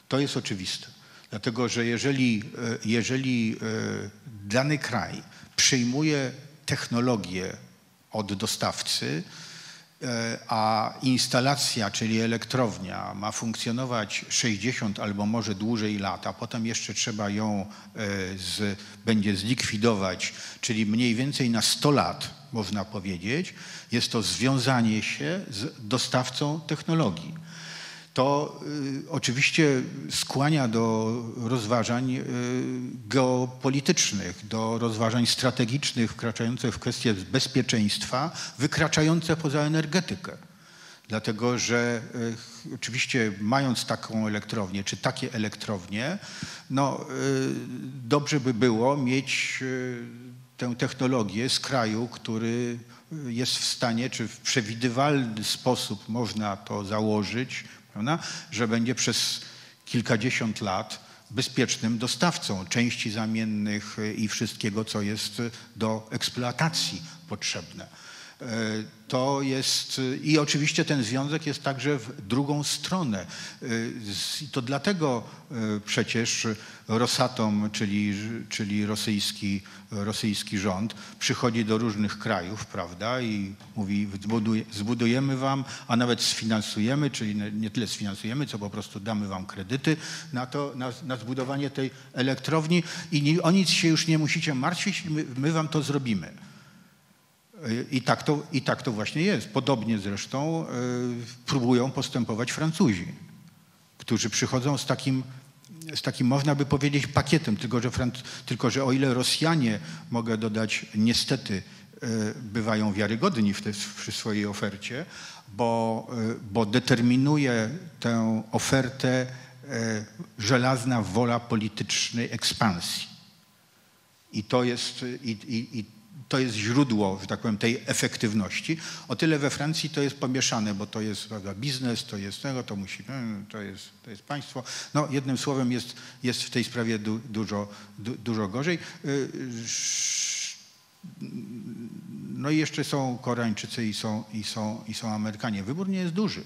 To jest oczywiste. Dlatego, że jeżeli, e, jeżeli e, dany kraj przyjmuje technologię od dostawcy, e, a instalacja, czyli elektrownia ma funkcjonować 60 albo może dłużej lat, a potem jeszcze trzeba ją z, będzie zlikwidować, czyli mniej więcej na 100 lat, można powiedzieć, jest to związanie się z dostawcą technologii to y, oczywiście skłania do rozważań y, geopolitycznych, do rozważań strategicznych wkraczających w kwestie bezpieczeństwa, wykraczające poza energetykę. Dlatego, że y, oczywiście mając taką elektrownię, czy takie elektrownie, no, dobrze by było mieć tę technologię z kraju, który jest w stanie, czy w przewidywalny sposób można to założyć, prawda? że będzie przez kilkadziesiąt lat bezpiecznym dostawcą części zamiennych i wszystkiego, co jest do eksploatacji potrzebne. E, to jest i oczywiście ten związek jest także w drugą stronę. E, I to dlatego e, przecież Rosatom, czyli, czyli rosyjski, rosyjski rząd, przychodzi do różnych krajów, prawda, i mówi, zbudujemy wam, a nawet sfinansujemy, czyli nie tyle sfinansujemy, co po prostu damy wam kredyty na to, na, na zbudowanie tej elektrowni i o nic się już nie musicie martwić, my, my wam to zrobimy. I tak, to, I tak to właśnie jest. Podobnie zresztą e, próbują postępować Francuzi, którzy przychodzą z takim, z takim można by powiedzieć, pakietem, tylko że, tylko że o ile Rosjanie, mogę dodać, niestety e, bywają wiarygodni w te, przy swojej ofercie, bo, e, bo determinuje tę ofertę żelazna wola politycznej ekspansji. I to jest, i to jest źródło, że tak powiem, tej efektywności. O tyle we Francji to jest pomieszane, bo to jest prawda, biznes, to jest tego, to musi, no, to jest, to jest państwo. No jednym słowem jest, jest w tej sprawie du, dużo, du, dużo gorzej. Y, no i jeszcze są Koreańczycy i są, i, są, i są Amerykanie. Wybór nie jest duży.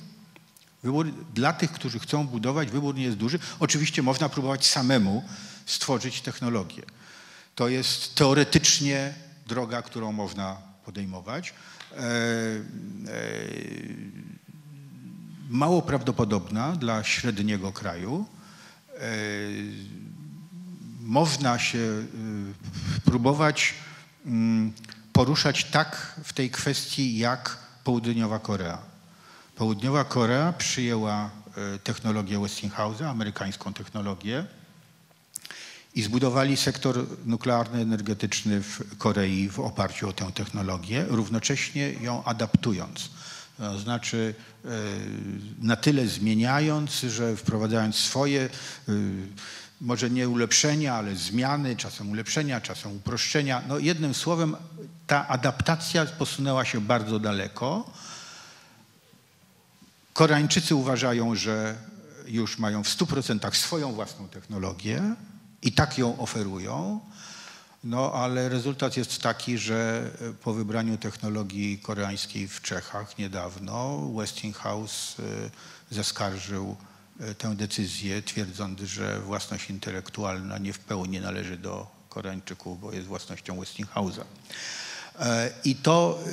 Wybór dla tych, którzy chcą budować, wybór nie jest duży. Oczywiście można próbować samemu stworzyć technologię. To jest teoretycznie droga, którą można podejmować. E, e, mało prawdopodobna dla średniego kraju. Można się próbować mm, poruszać tak w tej kwestii jak Południowa Korea. Południowa Korea przyjęła technologię Westinghouse'a, amerykańską technologię i zbudowali sektor nuklearny energetyczny w Korei w oparciu o tę technologię, równocześnie ją adaptując. To znaczy e, na tyle zmieniając, że wprowadzając swoje, e, może nie ulepszenia, ale zmiany, czasem ulepszenia, czasem uproszczenia. No jednym słowem, ta adaptacja posunęła się bardzo daleko. Koreańczycy uważają, że już mają w 100% swoją własną technologię, i tak ją oferują. No ale rezultat jest taki, że po wybraniu technologii koreańskiej w Czechach niedawno Westinghouse y, zaskarżył y, tę decyzję, twierdząc, że własność intelektualna nie w pełni należy do Koreańczyków, bo jest własnością Westinghouse'a. E, I to,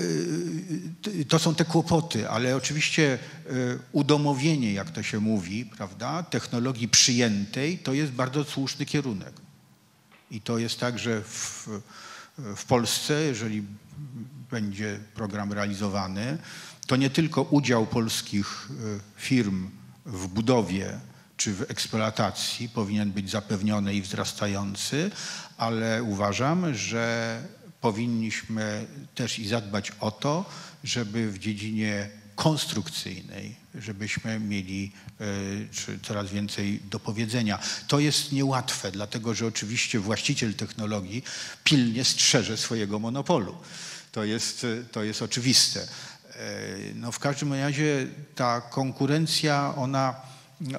y, to są te kłopoty, ale oczywiście y, udomowienie, jak to się mówi, prawda, technologii przyjętej, to jest bardzo słuszny kierunek. I to jest tak, że w, w Polsce, jeżeli będzie program realizowany, to nie tylko udział polskich firm w budowie czy w eksploatacji powinien być zapewniony i wzrastający, ale uważam, że powinniśmy też i zadbać o to, żeby w dziedzinie konstrukcyjnej, żebyśmy mieli e, coraz więcej do powiedzenia. To jest niełatwe, dlatego że oczywiście właściciel technologii pilnie strzeże swojego monopolu. To jest, to jest oczywiste. E, no w każdym razie ta konkurencja, ona,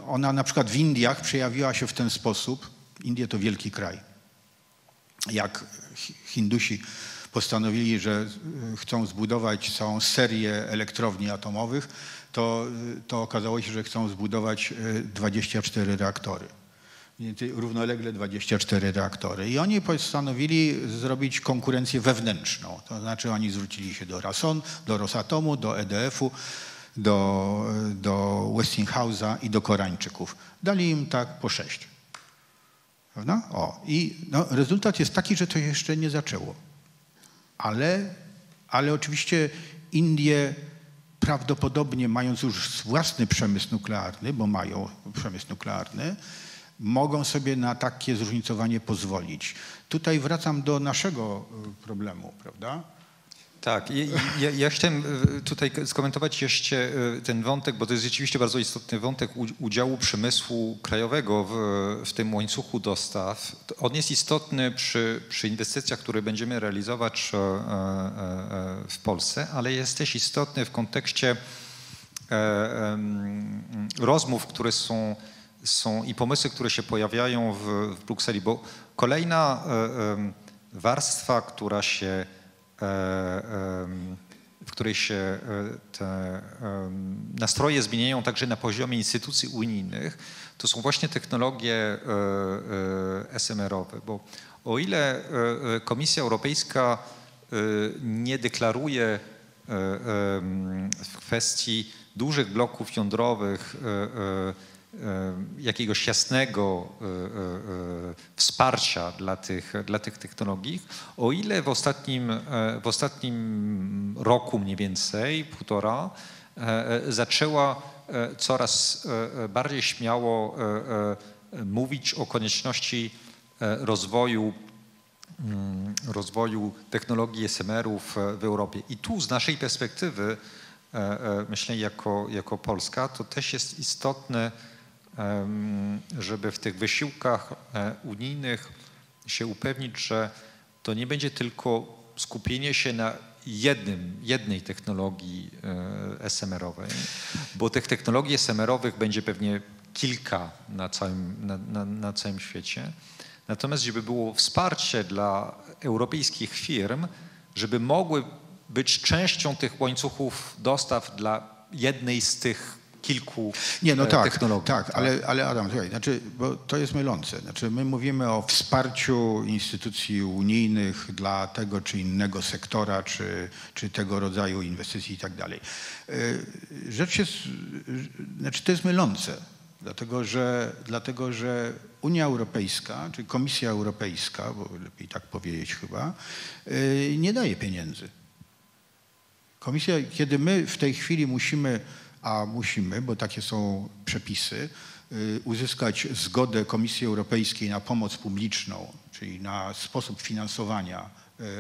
ona na przykład w Indiach przejawiła się w ten sposób. Indie to wielki kraj. Jak Hindusi postanowili, że e, chcą zbudować całą serię elektrowni atomowych, to, e, to okazało się, że chcą zbudować 24 e, reaktory. Równolegle 24 reaktory. I oni postanowili zrobić konkurencję wewnętrzną. To znaczy oni zwrócili się do Rason, do Rosatomu, do EDF-u, do, do Westinghouse'a i do Koreańczyków. Dali im tak po sześć. Prawda? O, i no, rezultat jest taki, że to jeszcze nie zaczęło. Ale, ale oczywiście Indie prawdopodobnie mając już własny przemysł nuklearny, bo mają przemysł nuklearny, mogą sobie na takie zróżnicowanie pozwolić. Tutaj wracam do naszego y, problemu, prawda? Tak, ja, ja, chciałem e, tutaj skomentować jeszcze e, ten wątek, bo to jest rzeczywiście bardzo istotny wątek udziału przemysłu krajowego w, w tym łańcuchu dostaw. On jest istotny przy, przy inwestycjach, które będziemy realizować e, w Polsce, ale jest też istotny w kontekście rozmów, które są, są i pomysły, które się pojawiają w, w Brukseli, bo kolejna warstwa, która się w której się e, te nastroje zmieniają także na poziomie instytucji unijnych, to są właśnie technologie e, e, SMR-owe, bo o ile Komisja Europejska nie deklaruje w kwestii dużych bloków jądrowych E, jakiegoś jasnego e, e, wsparcia dla tych, dla tych technologii, o ile w ostatnim, w ostatnim roku mniej więcej, półtora, zaczęła coraz bardziej śmiało mówić o konieczności rozwoju mm, rozwoju technologii SMR-ów w Europie. I tu z naszej perspektywy, myślę jako, jako Polska, to też jest istotne żeby w tych wysiłkach e, unijnych się upewnić, że to nie będzie tylko skupienie się na jednym, jednej technologii e, SMR-owej, bo tych technologii SMR-owych będzie pewnie kilka na całym, na, na, na całym świecie. Natomiast żeby było wsparcie dla europejskich firm, żeby mogły być częścią tych łańcuchów dostaw dla jednej z tych kilku Nie, no e, tak, technologii. tak, ale, ale Adam, słuchaj, znaczy, bo to jest mylące. Znaczy, my mówimy o wsparciu instytucji unijnych dla tego czy innego sektora, czy, czy tego rodzaju inwestycji i tak dalej. E, rzecz jest, znaczy to jest mylące, dlatego że, dlatego że Unia Europejska, czy Komisja Europejska, bo lepiej tak powiedzieć chyba, e, nie daje pieniędzy. Komisja, kiedy my w tej chwili musimy a musimy, bo takie są przepisy, y, uzyskać zgodę Komisji Europejskiej na pomoc publiczną, czyli na sposób finansowania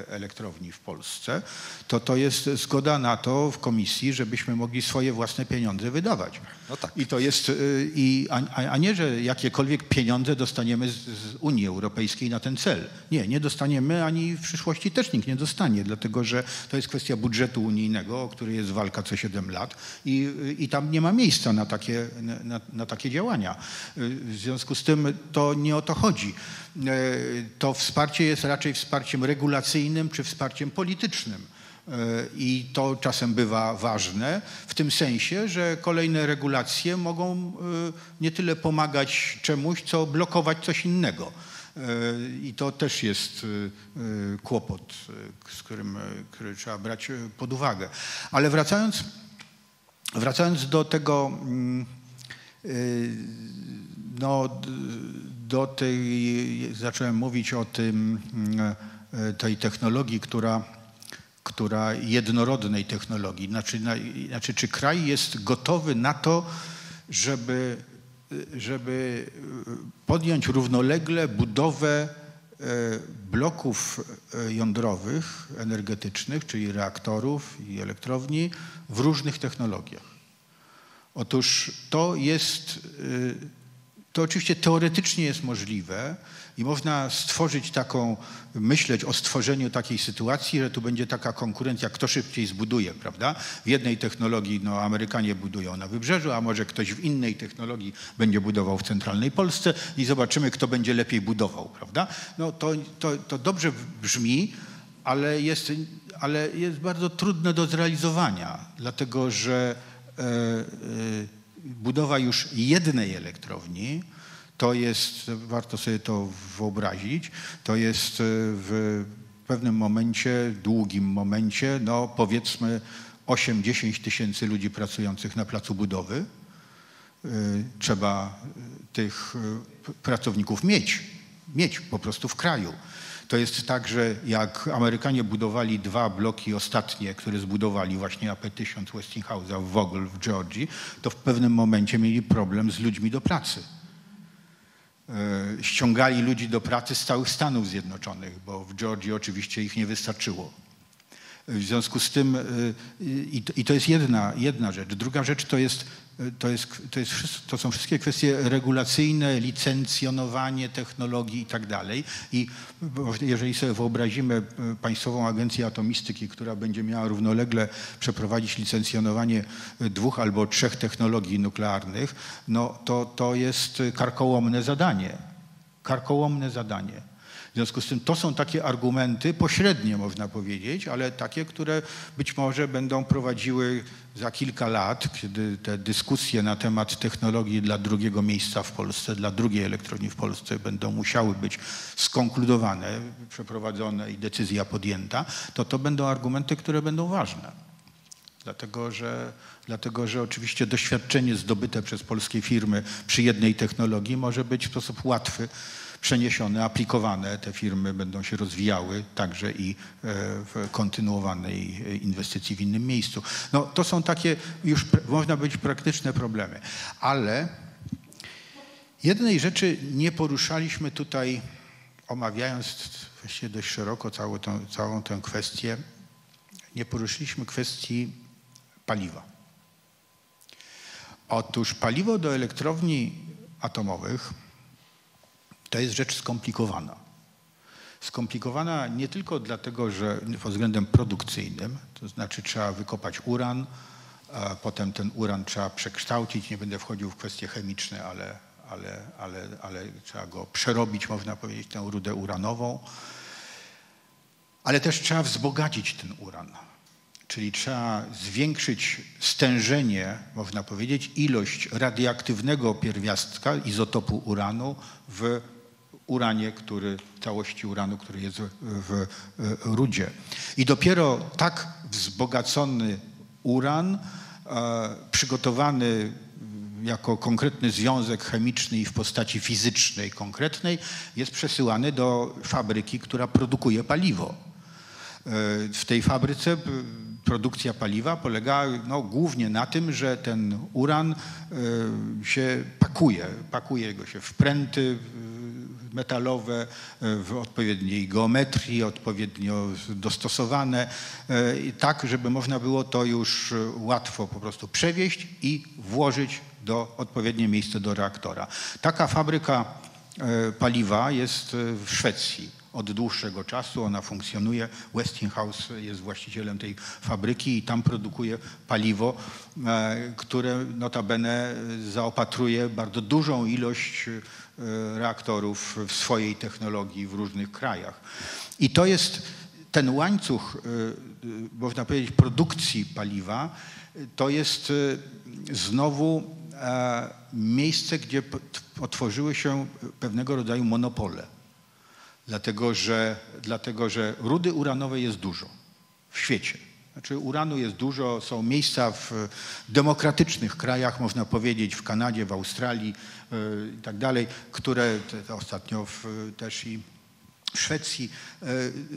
elektrowni w Polsce, to to jest zgoda na to w komisji, żebyśmy mogli swoje własne pieniądze wydawać. No tak. I to jest, e, i, a, a nie, że jakiekolwiek pieniądze dostaniemy z, z Unii Europejskiej na ten cel. Nie, nie dostaniemy, ani w przyszłości też nikt nie dostanie, dlatego że to jest kwestia budżetu unijnego, o której jest walka co 7 lat i, i tam nie ma miejsca na takie, na, na takie działania. W związku z tym to nie o to chodzi. E, to wsparcie jest raczej wsparciem regulacyjnym czy wsparciem politycznym. E, I to czasem bywa ważne w tym sensie, że kolejne regulacje mogą e, nie tyle pomagać czemuś, co blokować coś innego. I to też jest kłopot, z którym który trzeba brać pod uwagę. Ale wracając, wracając do tego, mm, no, do tej, zacząłem mówić o tym, e, tej technologii, która, która jednorodnej technologii. Znaczy, znaczy, czy kraj jest gotowy na to, żeby, żeby podjąć równolegle budowę e, bloków e, jądrowych, energetycznych, czyli reaktorów i elektrowni w różnych technologiach. Otóż to jest to oczywiście teoretycznie jest możliwe i można stworzyć taką, myśleć o stworzeniu takiej sytuacji, że tu będzie taka konkurencja, kto szybciej zbuduje, prawda? W jednej technologii no, Amerykanie budują na wybrzeżu, a może ktoś w innej technologii będzie budował w centralnej Polsce i zobaczymy, kto będzie lepiej budował, prawda? No to, to, to dobrze brzmi, ale jest, ale jest bardzo trudne do zrealizowania, dlatego że e, e, budowa już jednej elektrowni, to jest, warto sobie to wyobrazić, to jest e, w pewnym momencie, długim momencie, no powiedzmy 8-10 tysięcy ludzi pracujących na placu budowy. E, trzeba tych e, pracowników mieć, mieć po prostu w kraju. To jest tak, że jak Amerykanie budowali dwa bloki ostatnie, które zbudowali właśnie AP1000 Westinghouse'a w Vogel w Georgii, to w pewnym momencie mieli problem z ludźmi do pracy. E, ściągali ludzi do pracy z całych Stanów Zjednoczonych, bo w Georgii oczywiście ich nie wystarczyło. W związku z tym, e, i to jest jedna, jedna rzecz. Druga rzecz to jest to, jest, to, jest, to są wszystkie kwestie regulacyjne, licencjonowanie technologii i tak dalej. I jeżeli sobie wyobrazimy e, Państwową Agencję Atomistyki, która będzie miała równolegle przeprowadzić licencjonowanie dwóch albo trzech technologii nuklearnych, no to, to jest karkołomne zadanie. Karkołomne zadanie. W związku z tym to są takie argumenty pośrednie, można powiedzieć, ale takie, które być może będą prowadziły za kilka lat, kiedy te dyskusje na temat technologii dla drugiego miejsca w Polsce, dla drugiej elektrowni w Polsce będą musiały być skonkludowane, przeprowadzone i decyzja podjęta, to to będą argumenty, które będą ważne. Dlatego że, dlatego, że oczywiście doświadczenie zdobyte przez polskie firmy przy jednej technologii może być w sposób łatwy przeniesione, aplikowane. Te firmy będą się rozwijały także i e, w kontynuowanej inwestycji w innym miejscu. No, to są takie już, można być praktyczne problemy. Ale jednej rzeczy nie poruszaliśmy tutaj, omawiając właściwie dość szeroko całą, tą, całą tę kwestię, nie poruszyliśmy kwestii paliwa. Otóż paliwo do elektrowni atomowych to jest rzecz skomplikowana. Skomplikowana nie tylko dlatego, że pod względem produkcyjnym, to znaczy trzeba wykopać uran, a potem ten uran trzeba przekształcić, nie będę wchodził w kwestie chemiczne, ale, ale, ale, ale trzeba go przerobić, można powiedzieć, tę rudę uranową, ale też trzeba wzbogacić ten uran. czyli trzeba zwiększyć stężenie, można powiedzieć, ilość radioaktywnego pierwiastka, izotopu uranu w uranie, który, całości uranu, który jest w, rudzie. I dopiero tak wzbogacony uran, e, przygotowany jako konkretny związek chemiczny i w postaci fizycznej konkretnej, jest przesyłany do fabryki, która produkuje paliwo. E, w tej fabryce produkcja paliwa polega no, głównie na tym, że ten uran y, się pakuje. Pakuje go się w pręty metalowe w odpowiedniej geometrii, odpowiednio dostosowane, y, tak żeby można było to już łatwo po prostu przewieźć i włożyć do odpowiednie miejsce do reaktora. Taka fabryka paliwa jest w Szwecji od dłuższego czasu. Ona funkcjonuje. Westinghouse jest właścicielem tej fabryki i tam produkuje paliwo, e, które notabene zaopatruje bardzo dużą ilość e, reaktorów w swojej technologii w różnych krajach. I to jest ten łańcuch, e, można powiedzieć, produkcji paliwa, to jest znowu miejsce, gdzie otworzyły się pewnego rodzaju monopole dlatego że, dlatego że rudy uranowej jest dużo w świecie. Znaczy uranu jest dużo, są miejsca w demokratycznych krajach, można powiedzieć w Kanadzie, w Australii yy, i tak dalej, które te, ostatnio w, też i w Szwecji,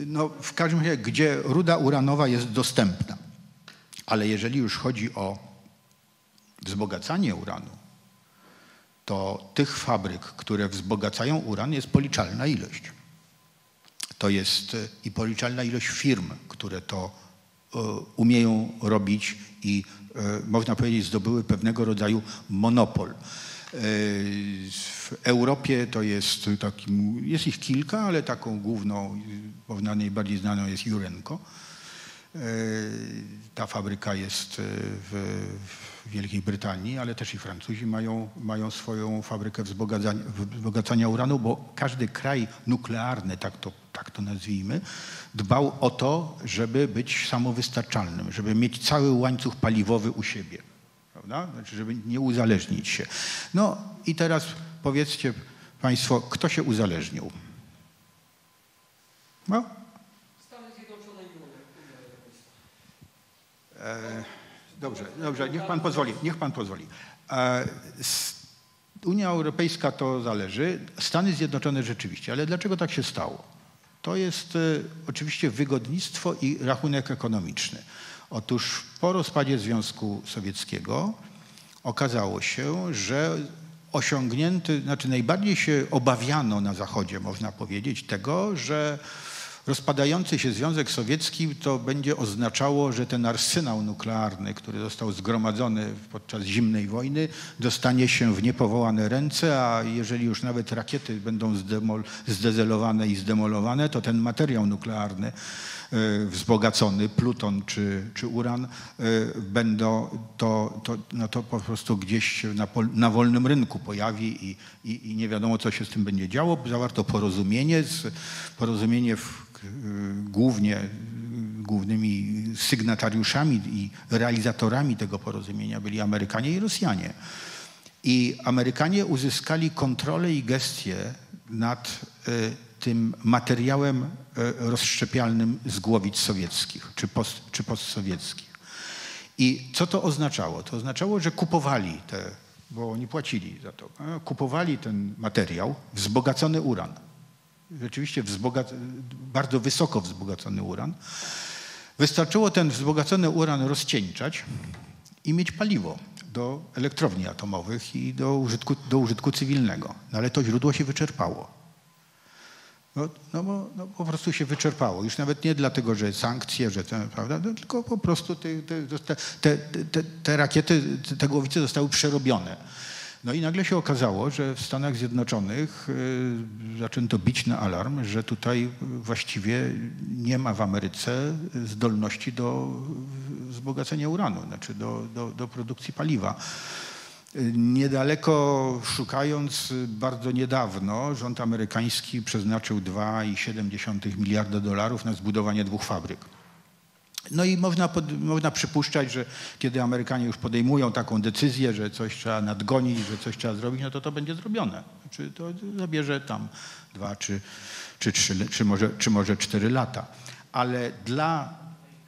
no w każdym razie, gdzie ruda uranowa jest dostępna. Ale jeżeli już chodzi o wzbogacanie uranu, to tych fabryk, które wzbogacają uran jest policzalna ilość. To jest e, i policzalna ilość firm, które to e, umieją robić i e, można powiedzieć zdobyły pewnego rodzaju monopol. W Europie to jest takim, jest ich kilka, ale taką główną, można najbardziej znaną jest Jurenko. Ta fabryka jest w, w Wielkiej Brytanii, ale też i Francuzi mają, mają swoją fabrykę wzbogacania, wzbogacania uranu, bo każdy kraj nuklearny, tak to, tak to nazwijmy, dbał o to, żeby być samowystarczalnym, żeby mieć cały łańcuch paliwowy u siebie. Prawda? Znaczy, żeby nie uzależnić się. No i teraz powiedzcie Państwo, kto się uzależnił? No? Stany Zjednoczone i Unia Europejska. Dobrze, dobrze, niech pan pozwoli, niech pan pozwoli. Unia Europejska to zależy, Stany Zjednoczone rzeczywiście, ale dlaczego tak się stało? To jest e, oczywiście wygodnictwo i rachunek ekonomiczny. Otóż po rozpadzie Związku Sowieckiego okazało się, że osiągnięty, znaczy najbardziej się obawiano na Zachodzie, można powiedzieć, tego, że Rozpadający się Związek Sowiecki to będzie oznaczało, że ten arsenał nuklearny, który został zgromadzony podczas zimnej wojny, dostanie się w niepowołane ręce, a jeżeli już nawet rakiety będą zdezelowane i zdemolowane, to ten materiał nuklearny e, wzbogacony, pluton czy, czy uran, e, będą, to, to, no to po prostu gdzieś na, na wolnym rynku pojawi i, i, i, nie wiadomo, co się z tym będzie działo. Zawarto porozumienie, porozumienie w Y, głównie y, głównymi sygnatariuszami i realizatorami tego porozumienia byli Amerykanie i Rosjanie. I Amerykanie uzyskali kontrolę i gestię nad y, tym materiałem rozszczepialnym z głowic sowieckich czy, post, czy postsowieckich. I co to oznaczało? To oznaczało, że kupowali te, bo oni płacili za to, kupowali ten materiał, wzbogacony uran rzeczywiście bardzo wysoko wzbogacony uran. Wystarczyło ten wzbogacony uran rozcieńczać i mieć paliwo do elektrowni atomowych i do użytku, do użytku cywilnego. No ale to źródło się wyczerpało. No, no bo no, po prostu się wyczerpało. Już nawet nie dlatego, że sankcje, że te, prawda, no, tylko po prostu te, te, te, te rakiety, te głowice zostały przerobione. No i nagle się okazało, że w Stanach Zjednoczonych y, zaczęto bić na alarm, że tutaj właściwie nie ma w Ameryce zdolności do wzbogacenia uranu, znaczy do, do, do produkcji paliwa. Niedaleko szukając, bardzo niedawno rząd amerykański przeznaczył 2,7 miliarda dolarów na zbudowanie dwóch fabryk. No i można, pod, można przypuszczać, że kiedy Amerykanie już podejmują taką decyzję, że coś trzeba nadgonić, że coś trzeba zrobić, no to to będzie zrobione. Znaczy to zabierze tam dwa czy, czy trzy, czy może, czy może cztery lata. Ale dla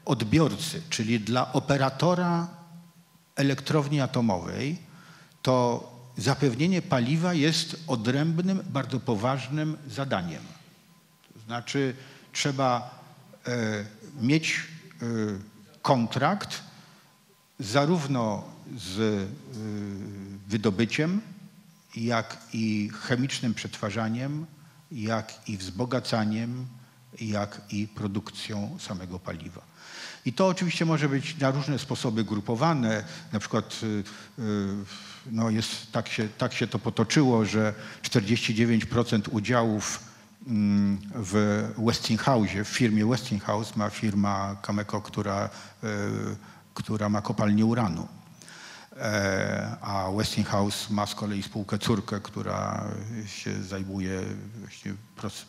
odbiorcy, czyli dla operatora elektrowni atomowej, to zapewnienie paliwa jest odrębnym, bardzo poważnym zadaniem. To znaczy trzeba e, mieć kontrakt zarówno z e, wydobyciem, jak i chemicznym przetwarzaniem, jak i wzbogacaniem, jak i produkcją samego paliwa. I to oczywiście może być na różne sposoby grupowane. Na przykład y, y, no jest, tak, się, tak się to potoczyło, że 49% udziałów w Westinghouse, w firmie Westinghouse ma firma Cameco, która, y, która ma kopalnię uranu. E, a Westinghouse ma z kolei spółkę córkę, która się zajmuje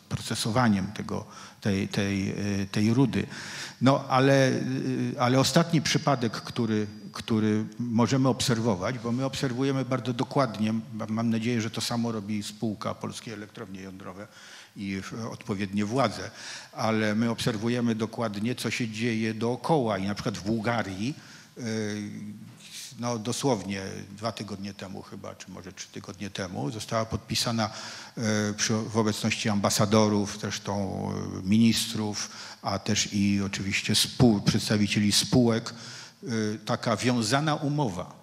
procesowaniem tego, tej, tej, tej rudy. No ale, ale ostatni przypadek, który, który możemy obserwować, bo my obserwujemy bardzo dokładnie, mam nadzieję, że to samo robi spółka Polskie Elektrownie Jądrowe i odpowiednie władze, ale my obserwujemy dokładnie, co się dzieje dookoła i na przykład w Bułgarii no dosłownie dwa tygodnie temu chyba, czy może trzy tygodnie temu, została podpisana e, przy, w obecności ambasadorów, zresztą e, ministrów, a też i oczywiście spół, przedstawicieli spółek, e, taka wiązana umowa.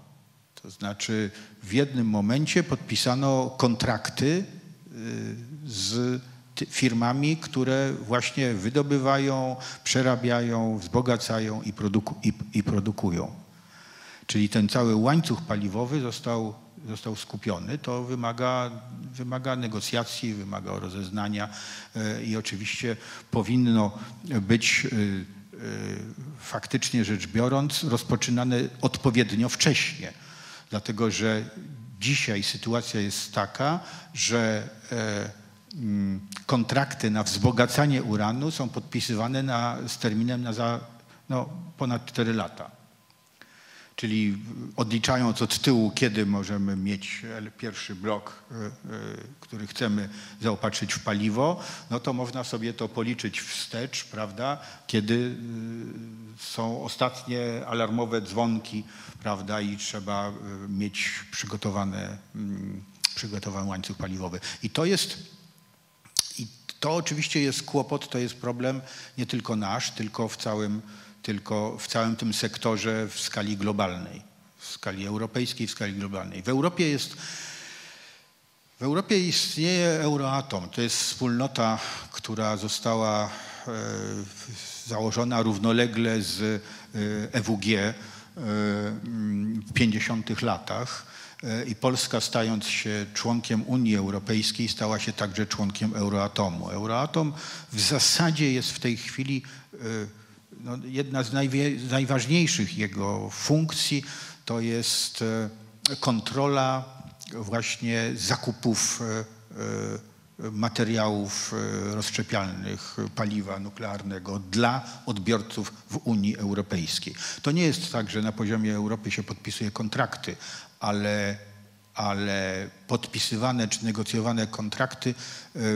To znaczy w jednym momencie podpisano kontrakty z firmami, które właśnie wydobywają, przerabiają, wzbogacają i, produku, i, i produkują. Czyli ten cały łańcuch paliwowy został, został skupiony. To wymaga, wymaga negocjacji, wymaga rozeznania e, i oczywiście powinno być e, e, faktycznie rzecz biorąc rozpoczynane odpowiednio wcześnie. Dlatego, że dzisiaj sytuacja jest taka, że kontrakty na wzbogacanie uranu są podpisywane na, z terminem na za, no, ponad 4 lata. Czyli odliczając od tyłu, kiedy możemy mieć pierwszy blok, e, e, który chcemy zaopatrzyć w paliwo, no to można sobie to policzyć wstecz, prawda, kiedy e, są ostatnie alarmowe dzwonki, prawda, i trzeba mieć przygotowane, mm, przygotowany łańcuch paliwowy. I to jest to oczywiście jest kłopot, to jest problem nie tylko nasz, tylko w całym tylko w całym tym sektorze w skali globalnej, w skali europejskiej, w skali globalnej. W Europie jest w Europie istnieje Euroatom. To jest wspólnota, która została e, założona równolegle z EWG e, w 50 latach e, i Polska stając się członkiem Unii Europejskiej stała się także członkiem Euroatomu. Euroatom w zasadzie jest w tej chwili e, no, jedna z, najważniejszych jego funkcji to jest e, kontrola właśnie zakupów e, e, materiałów rozszczepialnych paliwa nuklearnego dla odbiorców w Unii Europejskiej. To nie jest tak, że na poziomie Europy się podpisuje kontrakty, ale, ale podpisywane czy negocjowane kontrakty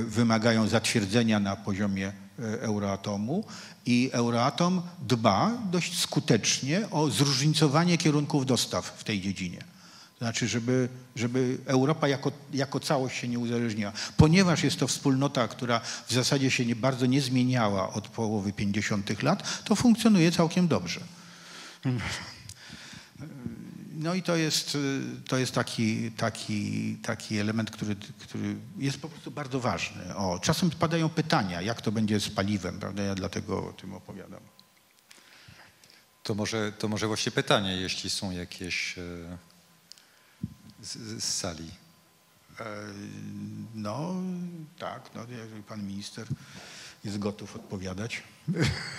wymagają zatwierdzenia na poziomie Euroatomu i Euratom dba dość skutecznie o zróżnicowanie kierunków dostaw w tej dziedzinie. Znaczy, żeby, żeby Europa jako, jako całość się nie uzależniła. Ponieważ jest to wspólnota, która w zasadzie się nie, bardzo nie zmieniała od połowy 50. lat, to funkcjonuje całkiem dobrze. No i to jest, to jest taki, taki, taki element, który, który jest po prostu bardzo ważny. O, czasem padają pytania, jak to będzie z paliwem, prawda? Ja dlatego o tym opowiadam. To może, to może właśnie pytanie, jeśli są jakieś e, z, z sali. E, no tak, no, pan minister jest gotów odpowiadać.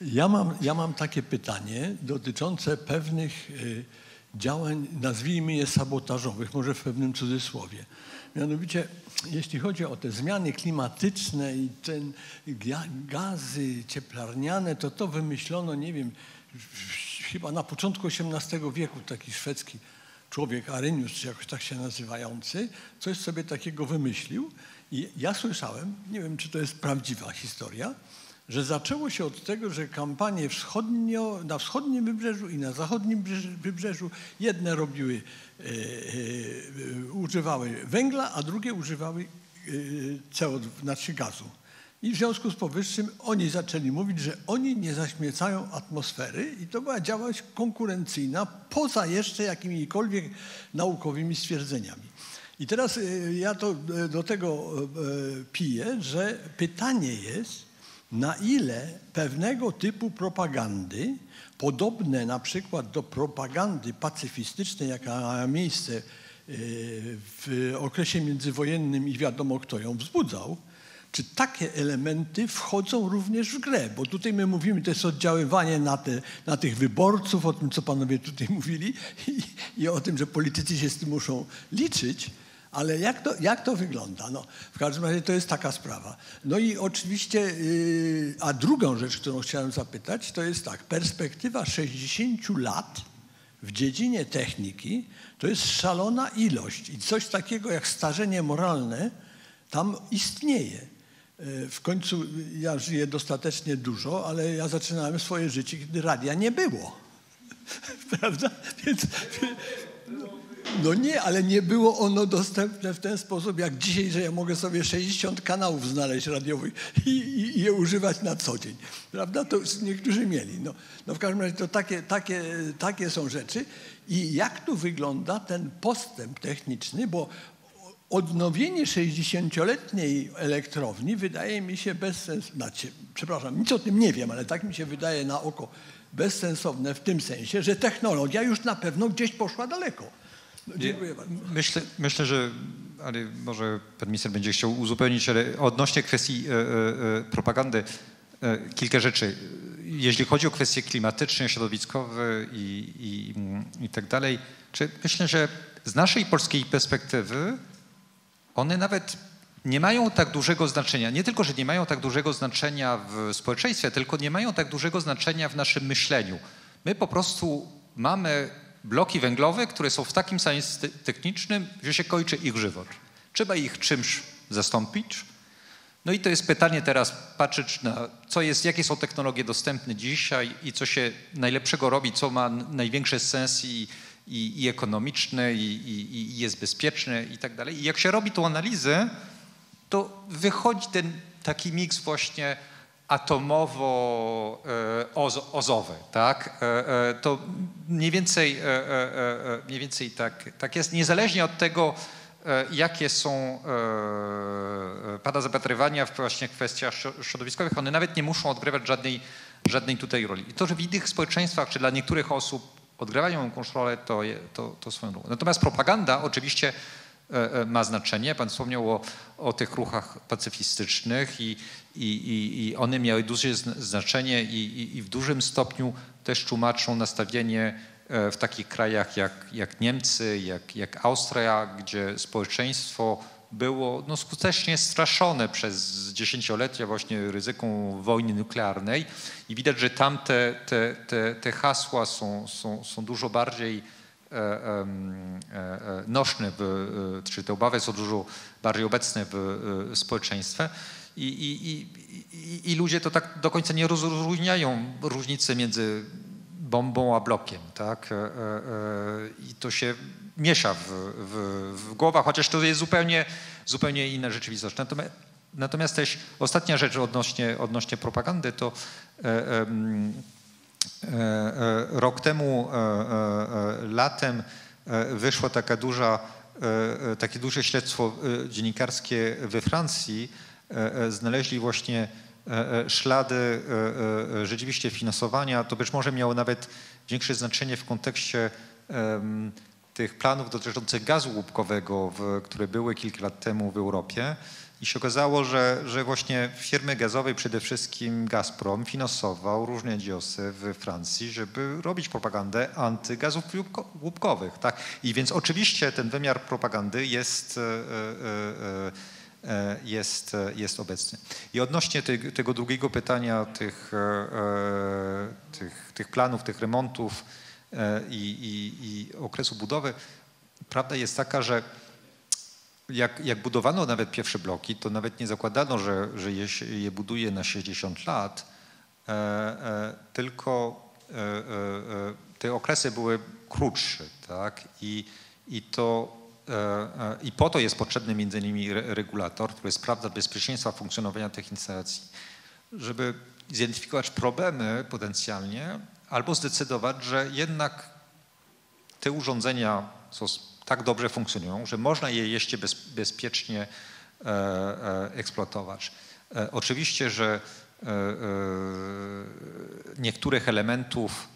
Ja mam, ja mam takie pytanie dotyczące pewnych y, działań, nazwijmy je sabotażowych, może w pewnym cudzysłowie. Mianowicie, jeśli chodzi o te zmiany klimatyczne i ten gazy cieplarniane, to to wymyślono, nie wiem, chyba na początku XVIII wieku taki szwedzki człowiek, Arynius, czy jakoś tak się nazywający, coś sobie takiego wymyślił. I ja słyszałem, nie wiem, czy to jest prawdziwa historia, że zaczęło się od tego, że kampanie wschodnio, na wschodnim wybrzeżu i na zachodnim wybrzeżu jedne robiły, e, e, używały węgla, a drugie używały e, CO2, znaczy gazu. I w związku z powyższym oni zaczęli mówić, że oni nie zaśmiecają atmosfery i to była działalność konkurencyjna poza jeszcze jakimikolwiek naukowymi stwierdzeniami. I teraz e, ja to e, do tego piję, że pytanie jest, na ile pewnego typu propagandy, podobne na przykład do propagandy pacyfistycznej, jaka miała miejsce e, w okresie międzywojennym i wiadomo kto ją wzbudzał, czy takie elementy wchodzą również w grę? Bo tutaj my mówimy, to jest oddziaływanie na, te, na tych wyborców, o tym, co panowie tutaj mówili i, i o tym, że politycy się z tym muszą liczyć, ale jak to, jak to wygląda? No, w każdym razie to jest taka sprawa. No i oczywiście, yy, a drugą rzecz, którą chciałem zapytać, to jest tak, perspektywa 60 lat w dziedzinie techniki to jest szalona ilość i coś takiego jak starzenie moralne tam istnieje. Yy, w końcu ja żyję dostatecznie dużo, ale ja zaczynałem swoje życie, kiedy radia nie było. Prawda? Więc, no nie, ale nie było ono dostępne w ten sposób jak dzisiaj, że ja mogę sobie 60 kanałów znaleźć radiowych i, i, i je używać na co dzień. Prawda? To niektórzy mieli. No, no w każdym razie to takie, takie, takie są rzeczy. I jak tu wygląda ten postęp techniczny, bo odnowienie 60-letniej elektrowni wydaje mi się bezsensowne. Znaczy, przepraszam, nic o tym nie wiem, ale tak mi się wydaje na oko bezsensowne w tym sensie, że technologia już na pewno gdzieś poszła daleko. No, dziękuję bardzo. Myślę, myślę, że ale może pan minister będzie chciał uzupełnić, ale odnośnie kwestii e, e, e propagandy e, kilka rzeczy. Jeśli chodzi o kwestie klimatyczne, środowiskowe i, i, i tak dalej, czy myślę, że z naszej polskiej perspektywy one nawet nie mają tak dużego znaczenia. Nie tylko, że nie mają tak dużego znaczenia w społeczeństwie, tylko nie mają tak dużego znaczenia w naszym myśleniu. My po prostu mamy bloki węglowe, które są w takim stanie technicznym, że się kończy ich żywot. Trzeba ich czymś zastąpić. No i to jest pytanie teraz, patrzeć na co jest, jakie są technologie dostępne dzisiaj i co się najlepszego robi, co ma największy sens i, i, i ekonomiczny, i, i, jest bezpieczne i tak dalej. I jak się robi tą analizę, to wychodzi ten taki miks właśnie atomowo-ozowe, e, tak? E, e, to mniej więcej, mniej więcej tak, tak jest, niezależnie od tego, jakie są pada zapatrywania właśnie w kwestiach środowiskowych, one nawet nie muszą odgrywać żadnej, żadnej tutaj roli. I to, że w innych społeczeństwach, czy dla niektórych osób odgrywają jakąś to, to, to swoją drogą. Natomiast propaganda oczywiście ma znaczenie. Pan wspomniał o, o tych ruchach pacyfistycznych i, i, i one miały duże znaczenie i, i, w dużym stopniu też tłumaczą nastawienie e, w takich krajach jak, jak Niemcy, jak, jak Austria, gdzie społeczeństwo było no, skutecznie straszone przez dziesięciolecia właśnie ryzyką wojny nuklearnej i widać, że tam te, te, te, te hasła są, są, są dużo bardziej E, e, e, nośne, w, czy te obawy są dużo bardziej obecne w społeczeństwie. I, i, i, I, ludzie to tak do końca nie rozróżniają różnicy między bombą a blokiem. Tak? I to się miesza w, w, w głowach, chociaż to jest zupełnie, zupełnie inna rzeczywistość. Natomiast, natomiast też ostatnia rzecz odnośnie, odnośnie propagandy to rok temu e, latem wyszło taka duża, takie duże śledztwo dziennikarskie we Francji. Znaleźli właśnie ślady rzeczywiście finansowania. To być może miało nawet większe znaczenie w kontekście tych planów dotyczących gazu łupkowego, które były kilka lat temu w Europie. I się okazało, że, że właśnie firmy gazowe, przede wszystkim Gazprom, finansował różne dziosy w Francji, żeby robić propagandę antygazów łupkowych. Tak? I więc oczywiście ten wymiar propagandy jest, e, e, e, jest, jest obecny. I odnośnie tego drugiego pytania, tych, tych, tych planów, tych remontów i, i okresu budowy, prawda jest taka, że jak, jak budowano nawet pierwsze bloki, to nawet nie zakładano, że, że je, je buduje na 60 lat, e, e, tylko e, e, e, te okresy były krótsze, tak? I, i to i po to jest potrzebny między innymi regulator, który sprawdza bezpieczeństwo funkcjonowania tych instalacji, żeby zidentyfikować problemy potencjalnie albo zdecydować, że jednak te urządzenia są tak dobrze funkcjonują, że można je jeszcze bez, bezpiecznie e, e, eksploatować. E, oczywiście, że e, e, niektórych elementów e,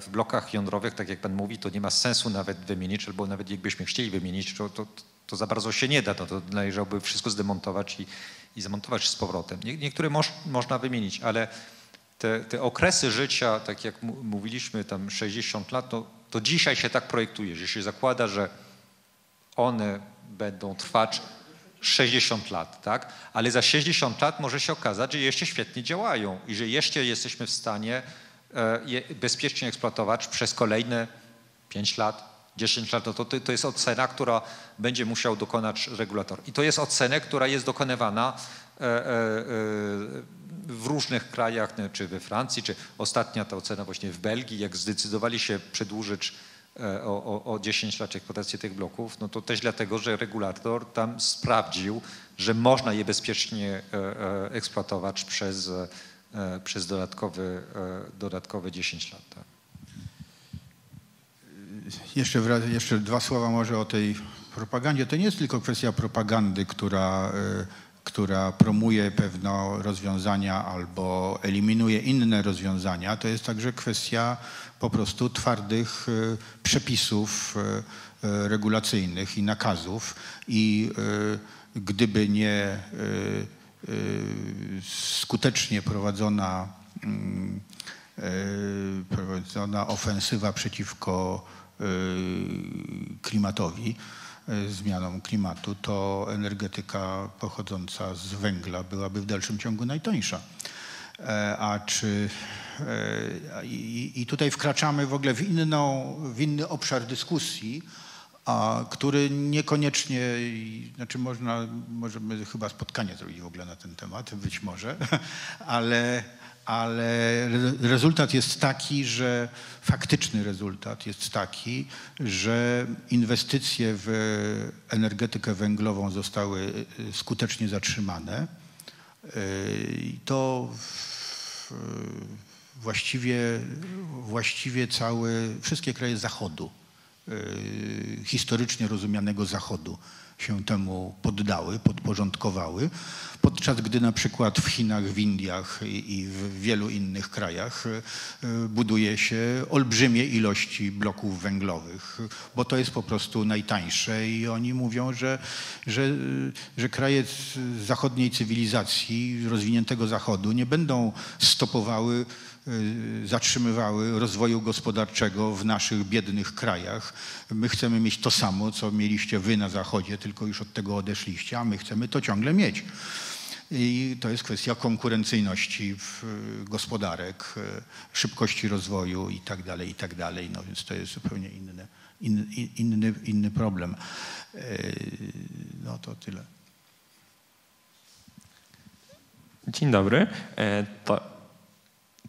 w blokach jądrowych, tak jak Pan mówi, to nie ma sensu nawet wymienić, albo nawet jakbyśmy chcieli wymienić, to, to, to za bardzo się nie da, no to należałoby wszystko zdemontować i, i zamontować z powrotem. Nie, niektóre moż, można wymienić, ale te, te, okresy życia, tak jak mówiliśmy, tam 60 lat, to to dzisiaj się tak projektuje, że się zakłada, że one będą trwać 60 lat, tak? Ale za 60 lat może się okazać, że jeszcze świetnie działają i że jeszcze jesteśmy w stanie e, je bezpiecznie eksploatować przez kolejne 5 lat, 10 lat. No to, to jest ocena, która będzie musiał dokonać regulator. I to jest ocena, która jest dokonywana w różnych krajach, czy we Francji, czy ostatnia ta ocena właśnie w Belgii, jak zdecydowali się przedłużyć e, o, o, o 10 lat eksploatację tych bloków, no to też dlatego, że regulator tam sprawdził, że można je bezpiecznie e, e, eksploatować przez, przez dodatkowe, dodatkowe 10 lat. Tak. Jeszcze, jeszcze dwa słowa może o tej propagandzie. To nie jest tylko kwestia propagandy, która która promuje pewne rozwiązania albo eliminuje inne rozwiązania, to jest także kwestia po prostu twardych e, przepisów e, e, regulacyjnych i nakazów. I gdyby nie skutecznie prowadzona, mm, prowadzona ofensywa przeciwko klimatowi, E, zmianą klimatu, to energetyka pochodząca z węgla byłaby w dalszym ciągu najtańsza. E, a czy e, i, i tutaj wkraczamy w ogóle w, inną, w inny obszar dyskusji, a, który niekoniecznie, znaczy można, możemy chyba spotkanie zrobić w ogóle na ten temat, być może, ale ale rezultat jest taki, że faktyczny rezultat jest taki, że inwestycje w energetykę węglową zostały y, skutecznie zatrzymane. Y, I to właściwie, właściwie całe, wszystkie kraje Zachodu, y, historycznie rozumianego Zachodu się temu poddały, podporządkowały, podczas gdy na przykład w Chinach, w Indiach i w wielu innych krajach e, buduje się olbrzymie ilości bloków węglowych, bo to jest po prostu najtańsze i oni mówią, że, że, że kraje zachodniej cywilizacji, rozwiniętego Zachodu nie będą stopowały zatrzymywały rozwoju gospodarczego w naszych biednych krajach. My chcemy mieć to samo, co mieliście wy na Zachodzie, tylko już od tego odeszliście, a my chcemy to ciągle mieć. I to jest kwestia konkurencyjności gospodarek, y, szybkości rozwoju i tak dalej, i tak. No więc to jest zupełnie inny, inny, inny, inny problem. Y, no to tyle. Dzień dobry. E, to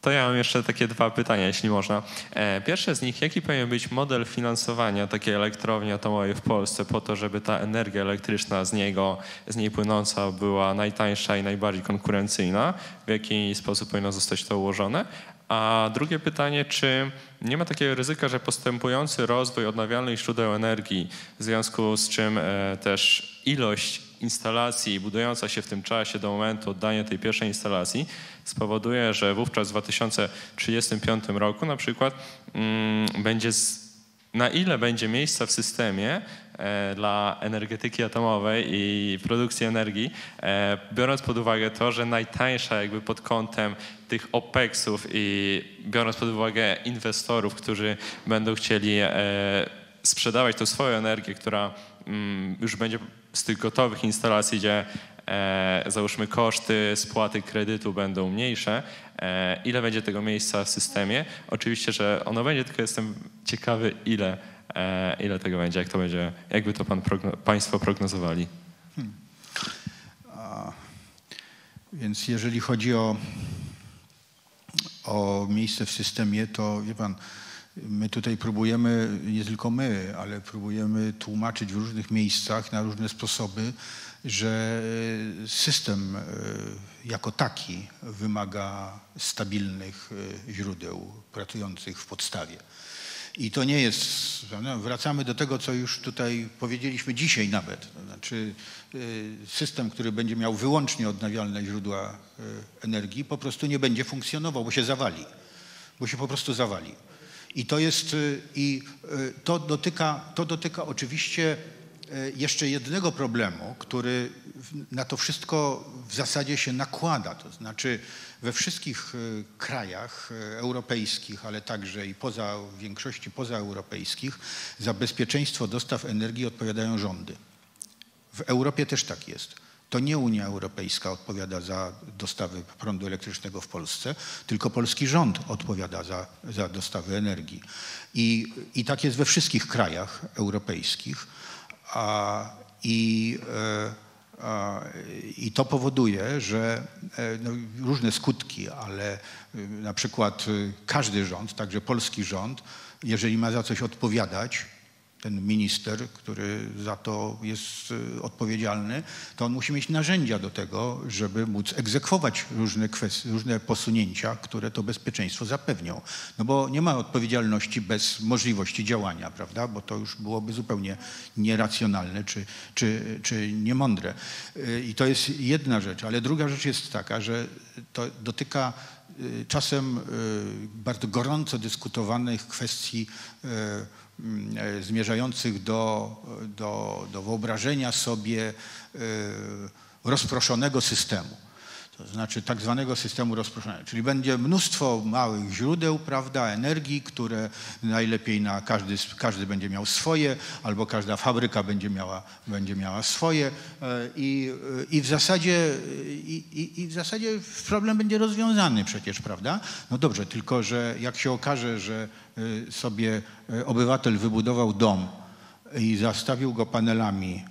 to ja mam jeszcze takie dwa pytania, jeśli można. E, pierwsze z nich, jaki powinien być model finansowania takiej elektrowni atomowej w Polsce po to, żeby ta energia elektryczna z niego, z niej płynąca była najtańsza i najbardziej konkurencyjna? W jaki sposób powinno zostać to ułożone? A drugie pytanie, czy nie ma takiego ryzyka, że postępujący rozwój odnawialnych źródeł energii, w związku z czym e, też ilość instalacji budująca się w tym czasie do momentu oddania tej pierwszej instalacji spowoduje, że wówczas w 2035 roku na przykład mm, będzie z, na ile będzie miejsca w systemie e, dla energetyki atomowej i produkcji energii, e, biorąc pod uwagę to, że najtańsza jakby pod kątem tych OPEX-ów i biorąc pod uwagę inwestorów, którzy będą chcieli e, sprzedawać tą swoją energię, która mm, już będzie z tych gotowych instalacji, gdzie załóżmy koszty spłaty kredytu będą mniejsze, e, ile będzie tego miejsca w systemie. Oczywiście, że ono będzie, tylko jestem ciekawy, ile, e, ile tego będzie, jak to będzie, jakby to pan progno, Państwo prognozowali. Hmm. A, więc jeżeli chodzi o, o miejsce w systemie, to wie pan, My tutaj próbujemy, nie tylko my, ale próbujemy tłumaczyć w różnych miejscach na różne sposoby, że system e, jako taki wymaga stabilnych e, źródeł pracujących w podstawie. I to nie jest, wracamy do tego, co już tutaj powiedzieliśmy dzisiaj nawet. To znaczy e, system, który będzie miał wyłącznie odnawialne źródła energii, po prostu nie będzie funkcjonował, bo się zawali. Bo się po prostu zawali. I to jest, i to dotyka, to dotyka oczywiście jeszcze jednego problemu, który na to wszystko w zasadzie się nakłada. To znaczy we wszystkich krajach europejskich, ale także i poza, w większości pozaeuropejskich za bezpieczeństwo dostaw energii odpowiadają rządy. W Europie też tak jest to nie Unia Europejska odpowiada za dostawy prądu elektrycznego w Polsce, tylko polski rząd odpowiada za, za dostawy energii. I, I tak jest we wszystkich krajach europejskich. I, e, I to powoduje, że e, no, różne skutki, ale e, na przykład każdy rząd, także polski rząd, jeżeli ma za coś odpowiadać, ten minister, który za to jest y, odpowiedzialny, to on musi mieć narzędzia do tego, żeby móc egzekwować różne kwestie, różne posunięcia, które to bezpieczeństwo zapewnią. No bo nie ma odpowiedzialności bez możliwości działania, prawda? Bo to już byłoby zupełnie nieracjonalne czy, czy, czy niemądre. Y, I to jest jedna rzecz, ale druga rzecz jest taka, że to dotyka y, czasem bardzo gorąco dyskutowanych kwestii zmierzających do, do, do wyobrażenia sobie e, rozproszonego systemu to znaczy tak zwanego systemu rozproszonego. Czyli będzie mnóstwo małych źródeł prawda, energii, które najlepiej na każdy, każdy będzie miał swoje, albo każda fabryka będzie miała, będzie miała swoje e, i, i, w zasadzie, i, i w zasadzie problem będzie rozwiązany przecież, prawda? No dobrze, tylko że jak się okaże, że e, sobie e, obywatel wybudował dom i zastawił go panelami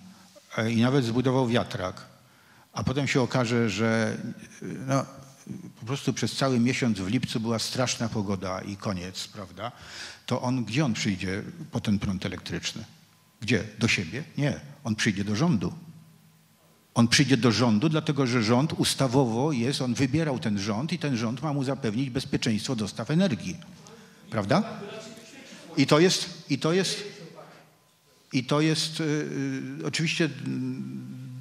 i nawet zbudował wiatrak, a potem się okaże, że no, po prostu przez cały miesiąc w lipcu była straszna pogoda i koniec, prawda? To on, gdzie on przyjdzie po ten prąd elektryczny? Gdzie? Do siebie? Nie. On przyjdzie do rządu. On przyjdzie do rządu, dlatego że rząd ustawowo jest, on wybierał ten rząd i ten rząd ma mu zapewnić bezpieczeństwo dostaw energii. Prawda? I to jest, i to jest, i to jest yy, oczywiście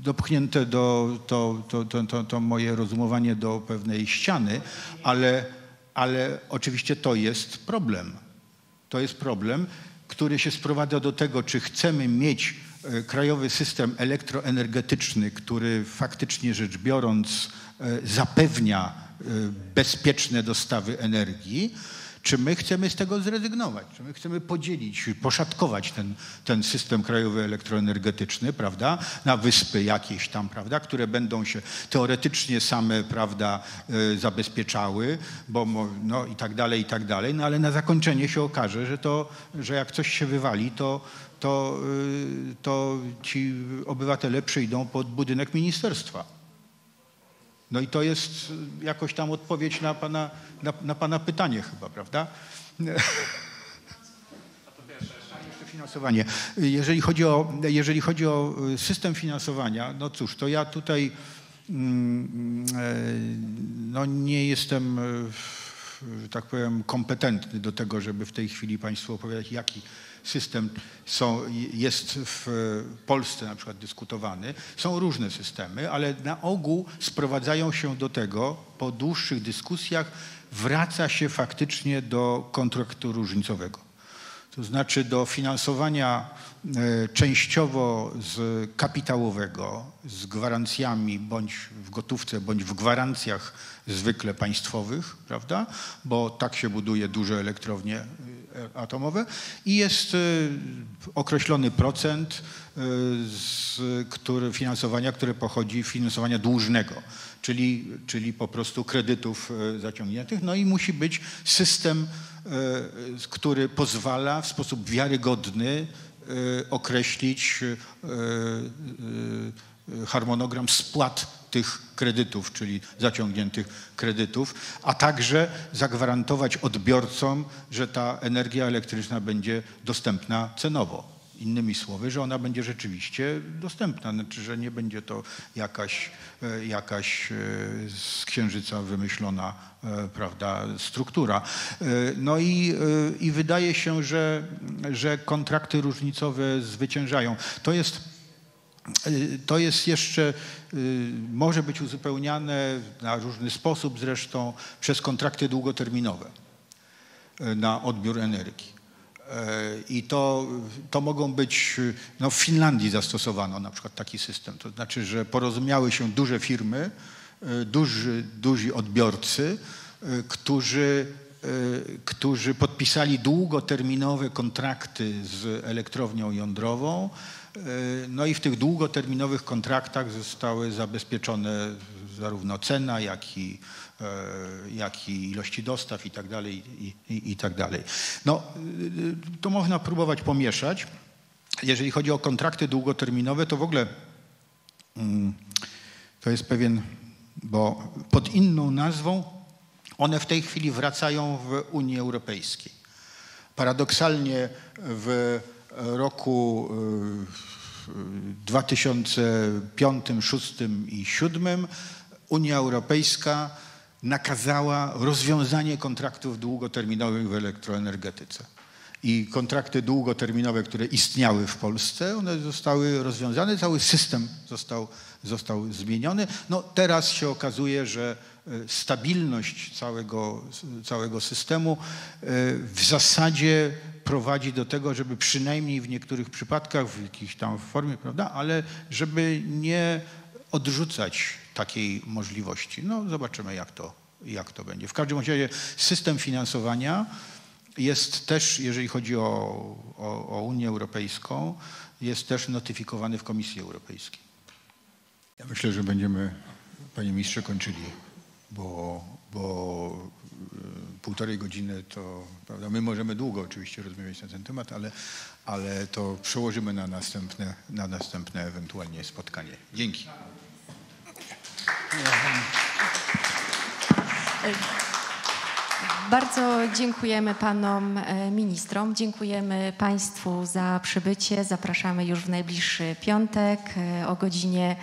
dopchnięte do, to, to, to, to, moje rozumowanie do pewnej ściany, ale, ale oczywiście to jest problem. To jest problem, który się sprowadza do tego, czy chcemy mieć e, krajowy system elektroenergetyczny, który faktycznie rzecz biorąc e, zapewnia bezpieczne dostawy energii, czy my chcemy z tego zrezygnować? Czy my chcemy podzielić, poszatkować ten, ten system krajowy elektroenergetyczny, prawda, na wyspy jakieś tam, prawda, które będą się teoretycznie same, prawda, y, zabezpieczały, bo no i tak dalej, i tak dalej, no ale na zakończenie się okaże, że to, że jak coś się wywali, to, to, y, to ci obywatele przyjdą pod budynek ministerstwa. No i to jest jakoś tam odpowiedź na pana, na, na pana pytanie chyba, prawda? finansowanie. Jeżeli chodzi, o, jeżeli chodzi o system finansowania, no cóż, to ja tutaj mm, e, no nie jestem, tak powiem, kompetentny do tego, żeby w tej chwili Państwu opowiadać, jaki system są, jest w Polsce na przykład dyskutowany. Są różne systemy, ale na ogół sprowadzają się do tego, po dłuższych dyskusjach wraca się faktycznie do kontraktu różnicowego. to znaczy do finansowania e, częściowo z kapitałowego, z gwarancjami bądź w gotówce, bądź w gwarancjach zwykle państwowych, prawda? Bo tak się buduje duże elektrownie e, atomowe i jest e, określony procent z który, finansowania, które pochodzi finansowania dłużnego, czyli, czyli po prostu kredytów zaciągniętych. No i musi być system E, który pozwala w sposób wiarygodny e, określić e, harmonogram spłat tych kredytów, czyli zaciągniętych kredytów, a także zagwarantować odbiorcom, że ta energia elektryczna będzie dostępna cenowo. Innymi słowy, że ona będzie rzeczywiście dostępna, znaczy, że nie będzie to jakaś, e, jakaś e, z księżyca wymyślona e, prawda, struktura. No i, i wydaje się, że, że kontrakty różnicowe zwyciężają. To jest, to jest jeszcze, może być uzupełniane na różny sposób zresztą przez kontrakty długoterminowe na odbiór energii. I to, to mogą być, no w Finlandii zastosowano na przykład taki system, to znaczy, że porozumiały się duże firmy, duży, duzi odbiorcy, którzy, którzy podpisali długoterminowe kontrakty z elektrownią jądrową, no i w tych długoterminowych kontraktach zostały zabezpieczone zarówno cena, jak i E, jak i ilości dostaw i tak dalej, i, i, i tak dalej. No, y, to można próbować pomieszać. Jeżeli chodzi o kontrakty długoterminowe, to w ogóle mm, to jest pewien, bo pod inną nazwą one w tej chwili wracają w Unii Europejskiej. Paradoksalnie w roku 2005, 2006 i 2007 Unia Europejska nakazała rozwiązanie kontraktów długoterminowych w elektroenergetyce. I kontrakty długoterminowe, które istniały w Polsce, one zostały rozwiązane, cały system został, został zmieniony. No teraz się okazuje, że e, stabilność całego, całego systemu e, w zasadzie prowadzi do tego, żeby przynajmniej w niektórych przypadkach, w jakiejś tam formie, prawda, ale żeby nie odrzucać takiej możliwości. No zobaczymy, jak to, jak to będzie. W każdym razie system finansowania jest też, jeżeli chodzi o, o, o Unię Europejską, jest też notyfikowany w Komisji Europejskiej. Ja myślę, że będziemy, panie ministrze, kończyli, bo, bo y, półtorej godziny to, prawda, my możemy długo oczywiście rozmawiać na ten temat, ale, ale to przełożymy na następne, na następne ewentualnie spotkanie. Dzięki. Bardzo dziękujemy panom e, ministrom, dziękujemy państwu za przybycie. Zapraszamy już w najbliższy piątek e, o godzinie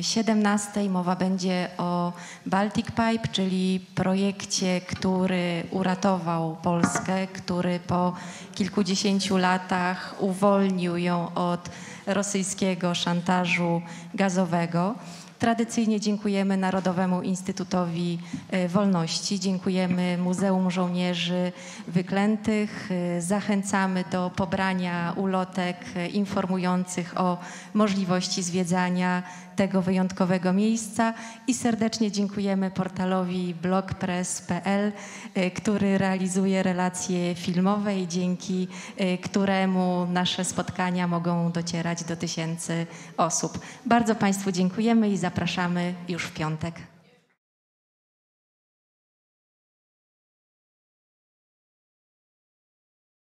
17 mowa będzie o Baltic Pipe, czyli projekcie, który uratował Polskę, który po kilkudziesięciu latach uwolnił ją od rosyjskiego szantażu gazowego. Tradycyjnie dziękujemy Narodowemu Instytutowi e, Wolności, dziękujemy Muzeum Żołnierzy Wyklętych. E, zachęcamy do pobrania ulotek e, informujących o możliwości zwiedzania tego wyjątkowego miejsca i serdecznie dziękujemy portalowi blogpress.pl, który realizuje relacje filmowe i dzięki któremu nasze spotkania mogą docierać do tysięcy osób. Bardzo Państwu dziękujemy i zapraszamy już w piątek.